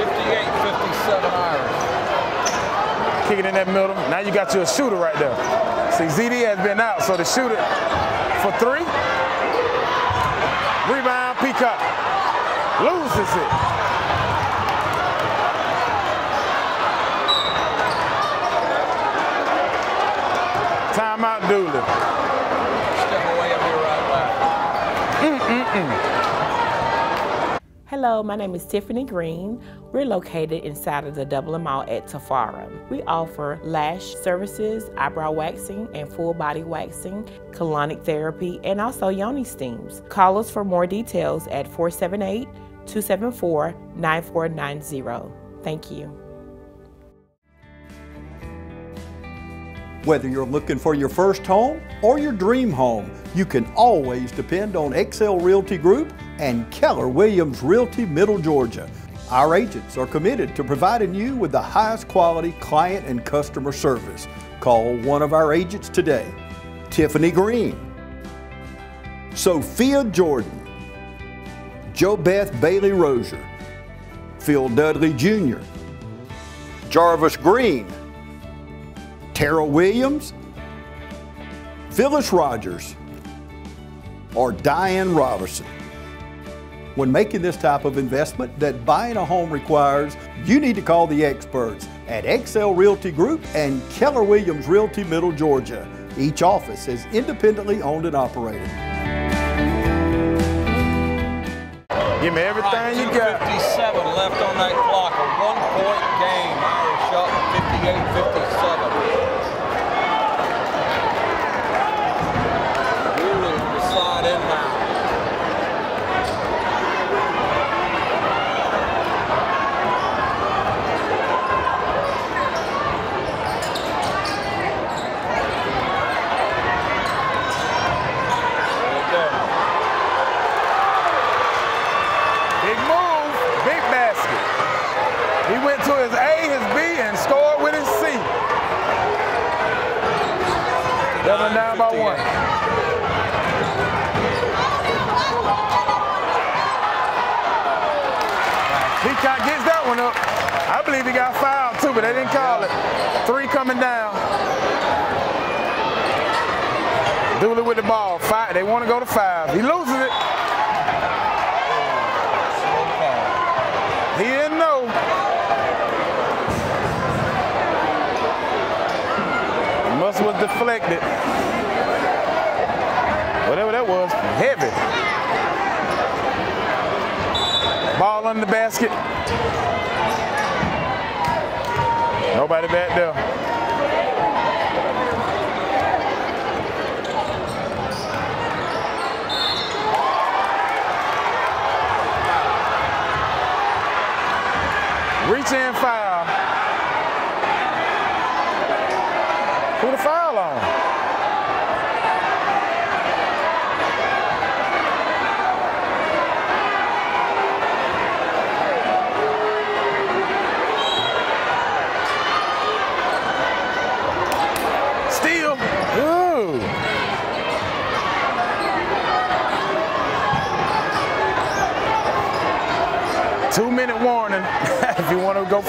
58, 57 Irish. Kick it in that middle. Now you got you a shooter right there. See, ZD has been out, so the shooter for three. Rebound, Peacock. Loses it. Timeout, Dooly. Step away right. Mm-mm-mm. Hello, my name is Tiffany Green. We're located inside of the Dublin Mall at Tafarum. We offer lash services, eyebrow waxing, and full body waxing, colonic therapy, and also yoni steams. Call us for more details at 478 274 9490. Thank you. Whether you're looking for your first home or your dream home, you can always depend on XL Realty Group and Keller Williams Realty Middle Georgia. Our agents are committed to providing you with the highest quality client and customer service. Call one of our agents today. Tiffany Green, Sophia Jordan, Jo Beth Bailey Rozier, Phil Dudley Jr., Jarvis Green, Tara Williams, Phyllis Rogers, or Diane Robertson. When making this type of investment that buying a home requires, you need to call the experts at XL Realty Group and Keller Williams Realty Middle Georgia. Each office is independently owned and operated. Give me everything right, you got.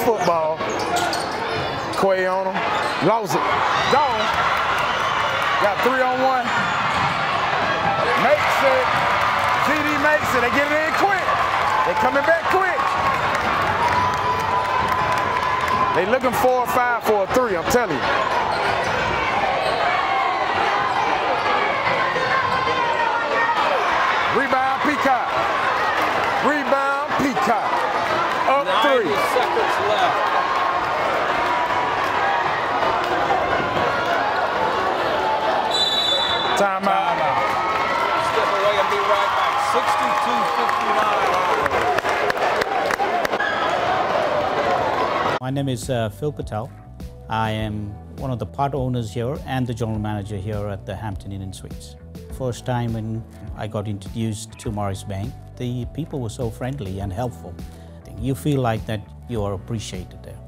Football. Quay on him. Lost it. Gone. Got three on one. Makes it. GD makes it. They get it in quick. They're coming back quick. They looking for a five for a three, I'm telling you. Rebound Peacock. Rebound Peacock. Up 90 three. seconds left. Timeout. Step away and be right back. 62-59 My name is uh, Phil Patel. I am one of the part owners here and the general manager here at the Hampton Inn and Suites. First time when I got introduced to Morris Bank, the people were so friendly and helpful. You feel like that you are appreciated there.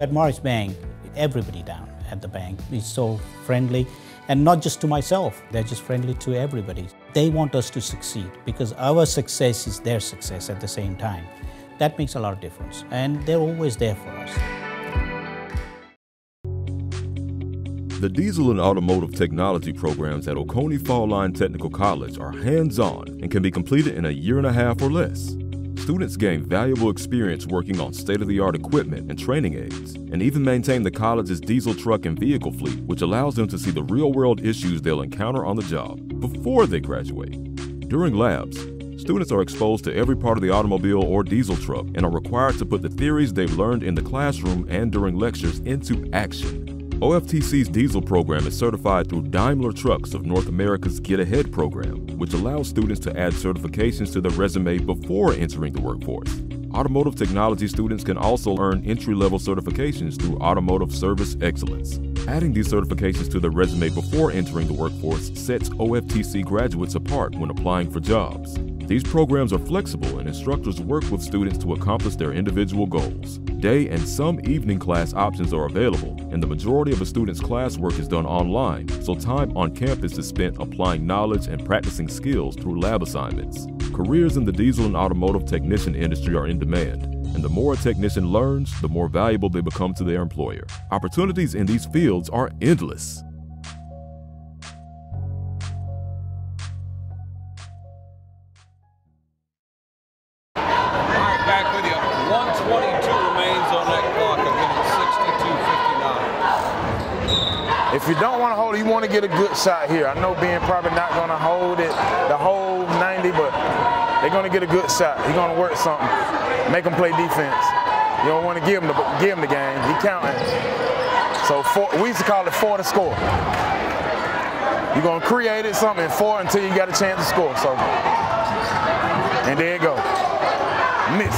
At Morris Bank, everybody down at the bank is so friendly and not just to myself, they're just friendly to everybody. They want us to succeed because our success is their success at the same time. That makes a lot of difference and they're always there for us. The diesel and automotive technology programs at Oconee Fall Line Technical College are hands on and can be completed in a year and a half or less. Students gain valuable experience working on state of the art equipment and training aids, and even maintain the college's diesel truck and vehicle fleet, which allows them to see the real world issues they'll encounter on the job before they graduate. During labs, students are exposed to every part of the automobile or diesel truck and are required to put the theories they've learned in the classroom and during lectures into action. OFTC's diesel program is certified through Daimler Trucks of North America's Get Ahead program, which allows students to add certifications to their resume before entering the workforce. Automotive technology students can also earn entry level certifications through Automotive Service Excellence. Adding these certifications to their resume before entering the workforce sets OFTC graduates apart when applying for jobs. These programs are flexible and instructors work with students to accomplish their individual goals. Day and some evening class options are available, and the majority of a student's classwork is done online, so time on campus is spent applying knowledge and practicing skills through lab assignments. Careers in the diesel and automotive technician industry are in demand, and the more a technician learns, the more valuable they become to their employer. Opportunities in these fields are endless. back with you. 122 remains on that clock. A minute 62.59. If you don't want to hold it, you want to get a good shot here. I know Ben probably not going to hold it the whole 90, but they're going to get a good shot. He's going to work something, make him play defense. You don't want to give him the give him the game. He counting. So four, we used to call it four to score. You're gonna create it something four until you got a chance to score. So, and there you go, miss.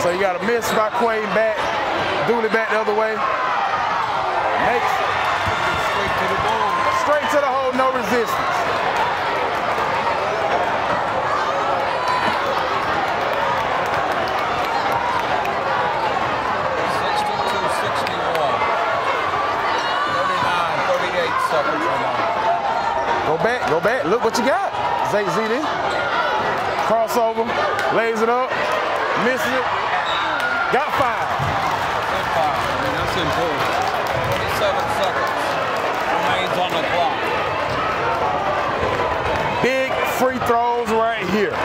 So you got a miss by Quay back, Dooly back the other way. Makes straight to the hole, no resistance. Sixty-two, sixty-one. Thirty-nine, thirty-eight seconds remaining. Go back, go back. Look what you got. Zay ZD. Crossover, lays it up, misses it. Got five. Good foul. I mean, that's important. Twenty-seven seconds remains on the clock. Big free throws right here.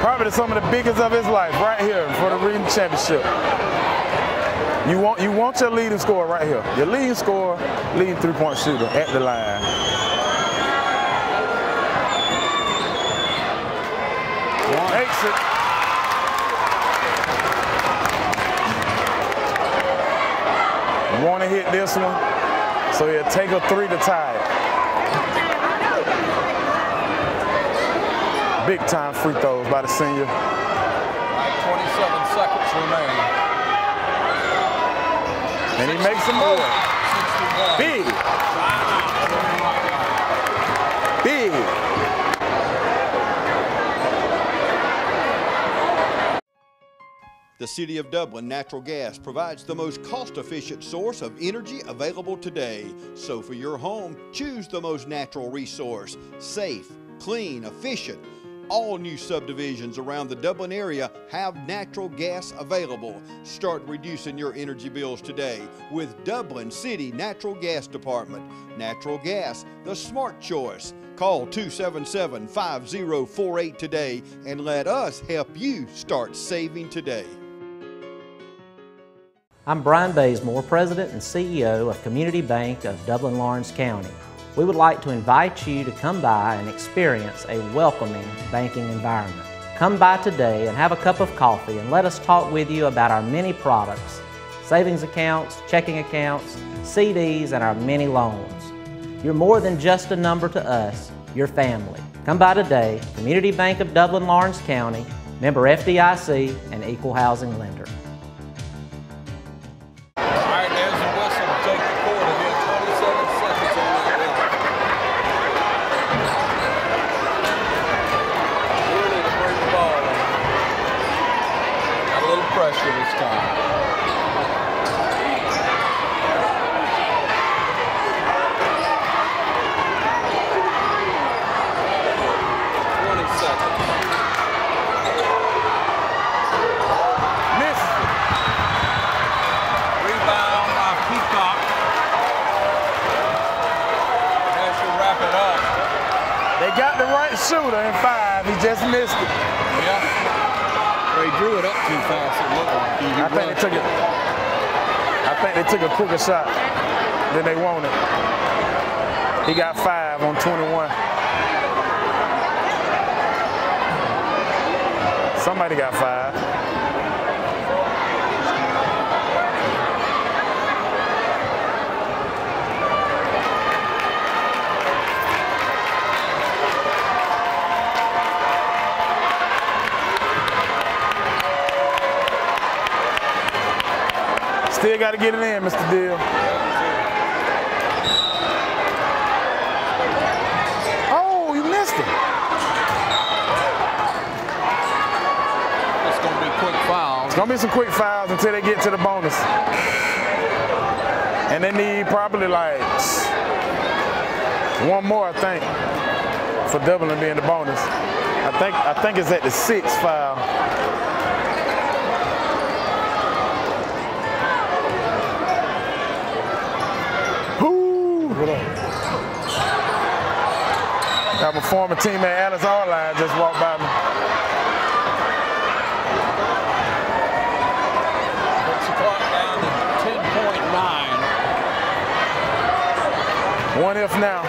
Probably some of the biggest of his life right here for the Reading Championship. You want you want your leading scorer right here. Your leading scorer, leading three-point shooter at the line. Makes it. Want to hit this one, so he'll take a three to tie it. Big time free throws by the senior. Twenty-seven seconds remain. And he makes. Big, big. The City of Dublin Natural Gas provides the most cost-efficient source of energy available today. So for your home, choose the most natural resource. Safe, clean, efficient. All new subdivisions around the Dublin area have natural gas available. Start reducing your energy bills today with Dublin City Natural Gas Department. Natural gas, the smart choice. Call 277 5048 today and let us help you start saving today. I'm Brian Bazemore, President and CEO of Community Bank of Dublin Laurens County. We would like to invite you to come by and experience a welcoming banking environment. Come by today and have a cup of coffee and let us talk with you about our many products, savings accounts, checking accounts, CDs, and our many loans. You're more than just a number to us, you're family. Come by today, Community Bank of Dublin Laurens County, member FDIC, and equal housing lender. All right, there's the whistle to take the court again. 27 seconds on that clock. Really to bring the ball in. Got a little pressure this time. Twenty seconds. Miss. Rebound by Peacock. That should wrap it up. They got the right shooter in five. He just missed it. Yeah. They drew it up too fast. It looked like he I think they took it. I think they took a quicker shot than they wanted. He got five on 21. Somebody got five. they got to get it in, Mr. Deal. Oh, you missed it. It's going to be quick fouls. It's going to be some quick fouls until they get to the bonus. And they need probably like one more, I think, for doubling being the bonus. I think I think it's at the six foul. Whoo! Got my former teammate Alice Arline just walked by me. Puts the down 10.9. One if now.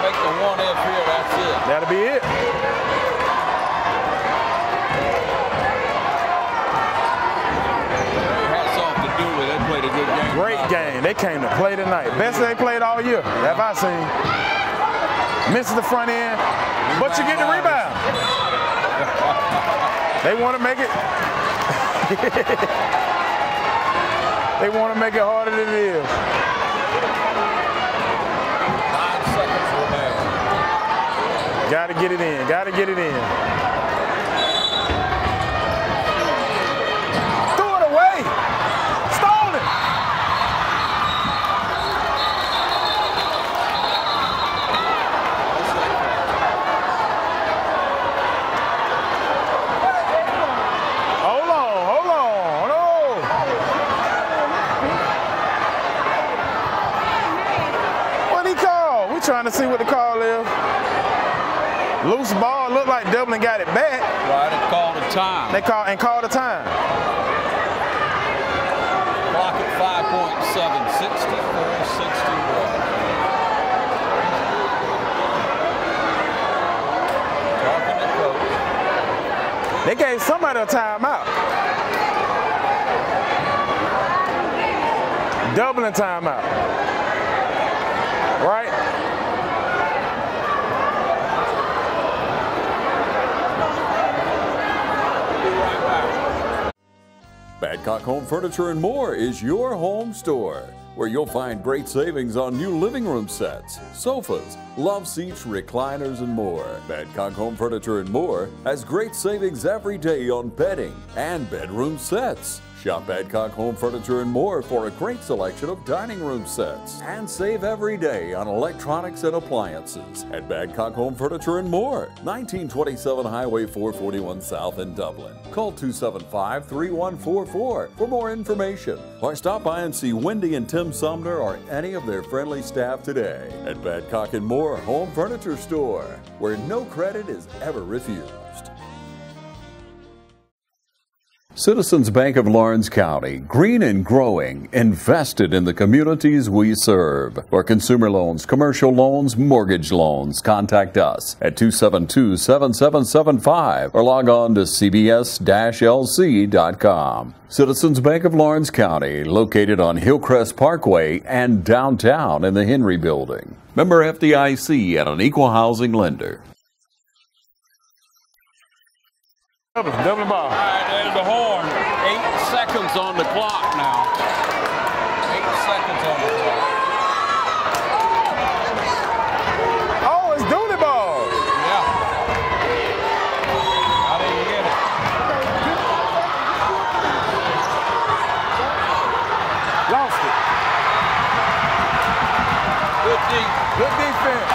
Make the one if here, that's it. That'll be it. Hats off to Dooly. They played a good game. Great game. They came to play tonight. Best they played all year. Have I seen? Misses the front end, but you get the rebound. They want to make it. they want to make it harder than it is. Got to get it in. Got to get it in. Threw it away. Stole it. Hold on, hold on, hold on. What he call? We trying to see what the call is. Loose ball. Like got it back. Right, it called a time. They call and called a time. Clock at 5.7, 64, 61. Talking to coach. They gave somebody a timeout. Dublin timeout. Right? Badcock Home Furniture and More is your home store where you'll find great savings on new living room sets, sofas, love seats, recliners, and more. Badcock Home Furniture and More has great savings every day on bedding and bedroom sets. Shop Badcock Home Furniture and More for a great selection of dining room sets and save every day on electronics and appliances at Badcock Home Furniture and More, 1927 Highway 441 South in Dublin. Call 275 3144 for more information or stop by and see Wendy and Tim Sumner or any of their friendly staff today at Badcock and More Home Furniture Store, where no credit is ever refused. Citizens Bank of Laurens County, green and growing, invested in the communities we serve. For consumer loans, commercial loans, mortgage loans, contact us at 272-7775 or log on to cbs-lc.com. Citizens Bank of Laurens County, located on Hillcrest Parkway and downtown in the Henry Building. Member FDIC and an equal housing lender. Dublin ball. All right, there's the horn. Eight seconds on the clock now. Eight seconds on the clock. Oh, it's Dooly ball. Yeah. I didn't get it. Lost it. Good deep. Good defense.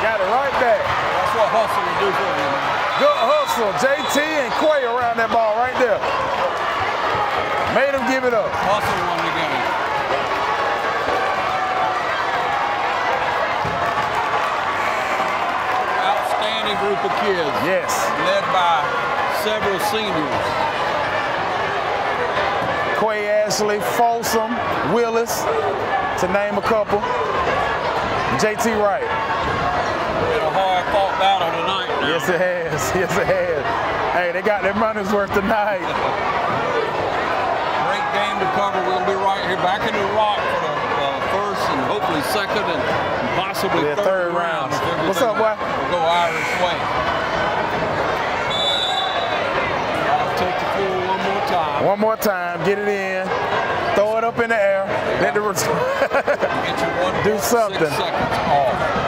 Got it right back. That's what hustle will do for you, man. Good hustle. JT and Quay around that ball right there. Made him give it up. Hustle won the game. Outstanding group of kids. Yes. Led by several seniors. Quay Ashley, Folsom, Willis, to name a couple. JT Wright. Hard fought battle tonight. now. Yes, it has. Yes, it has. Hey, they got their money's worth tonight. Great game to cover. We'll be right here back in the rock for the uh, first and hopefully second and possibly The third, third round. What's up, boy? Will go Irish way. I'll take the floor one more time. One more time, get it in, throw it up in the air, let to do something. Six seconds off.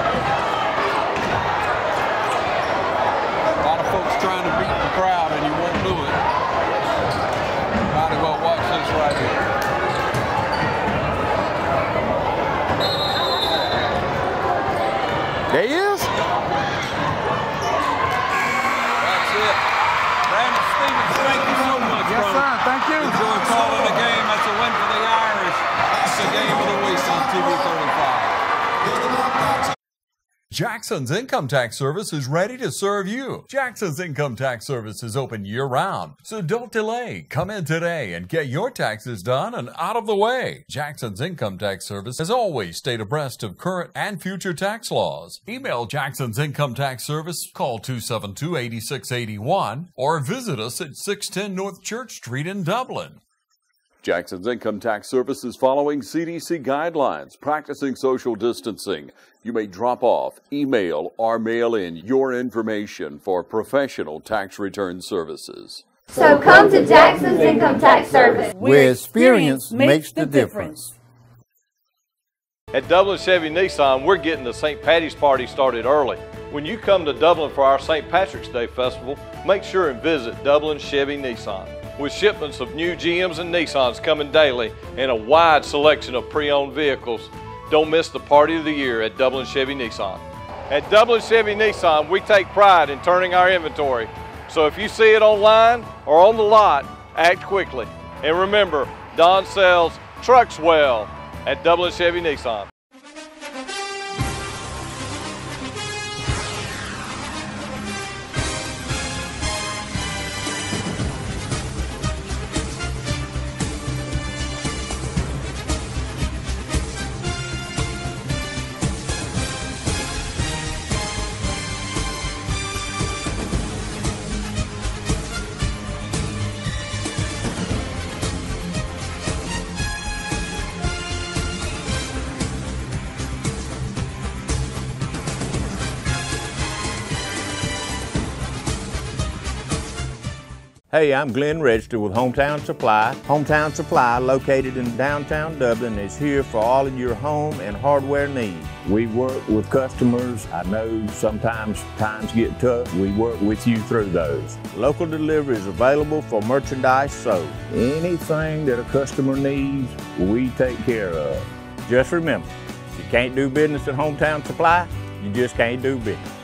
A lot of folks trying to beat the crowd and you won't do it. Might as well watch this right here. There he is. That's it. Brandon Stevens, thank you so much, Yes, brother. sir. Thank you. Enjoy calling the game. That's a win for the Irish. That's the game of the week on TV 35. Jackson's Income Tax Service is ready to serve you. Jackson's Income Tax Service is open year round, so don't delay. Come in today and get your taxes done and out of the way. Jackson's Income Tax Service has always stayed abreast of current and future tax laws. Email Jackson's Income Tax Service, call 272 8681, or visit us at 610 North Church Street in Dublin. Jackson's Income Tax Service is following CDC guidelines, practicing social distancing. You may drop off, email, or mail in your information for professional tax return services. So come to Jackson's Income Tax Service. Where experience makes the difference. At Dublin Chevy Nissan, we're getting the St. Patty's Party started early. When you come to Dublin for our St. Patrick's Day Festival, make sure and visit Dublin Chevy Nissan. With shipments of new GMs and Nissans coming daily and a wide selection of pre-owned vehicles, don't miss the party of the year at Dublin Chevy Nissan. At Dublin Chevy Nissan, we take pride in turning our inventory. So if you see it online or on the lot, act quickly. And remember, Don sells trucks well at Dublin Chevy Nissan. Hey, I'm Glenn Register with Hometown Supply. Hometown Supply, located in downtown Dublin, is here for all of your home and hardware needs. We work with customers. I know sometimes times get tough. We work with you through those. Local delivery is available for merchandise sold. Anything that a customer needs, we take care of. Just remember, you can't do business at Hometown Supply, you just can't do business.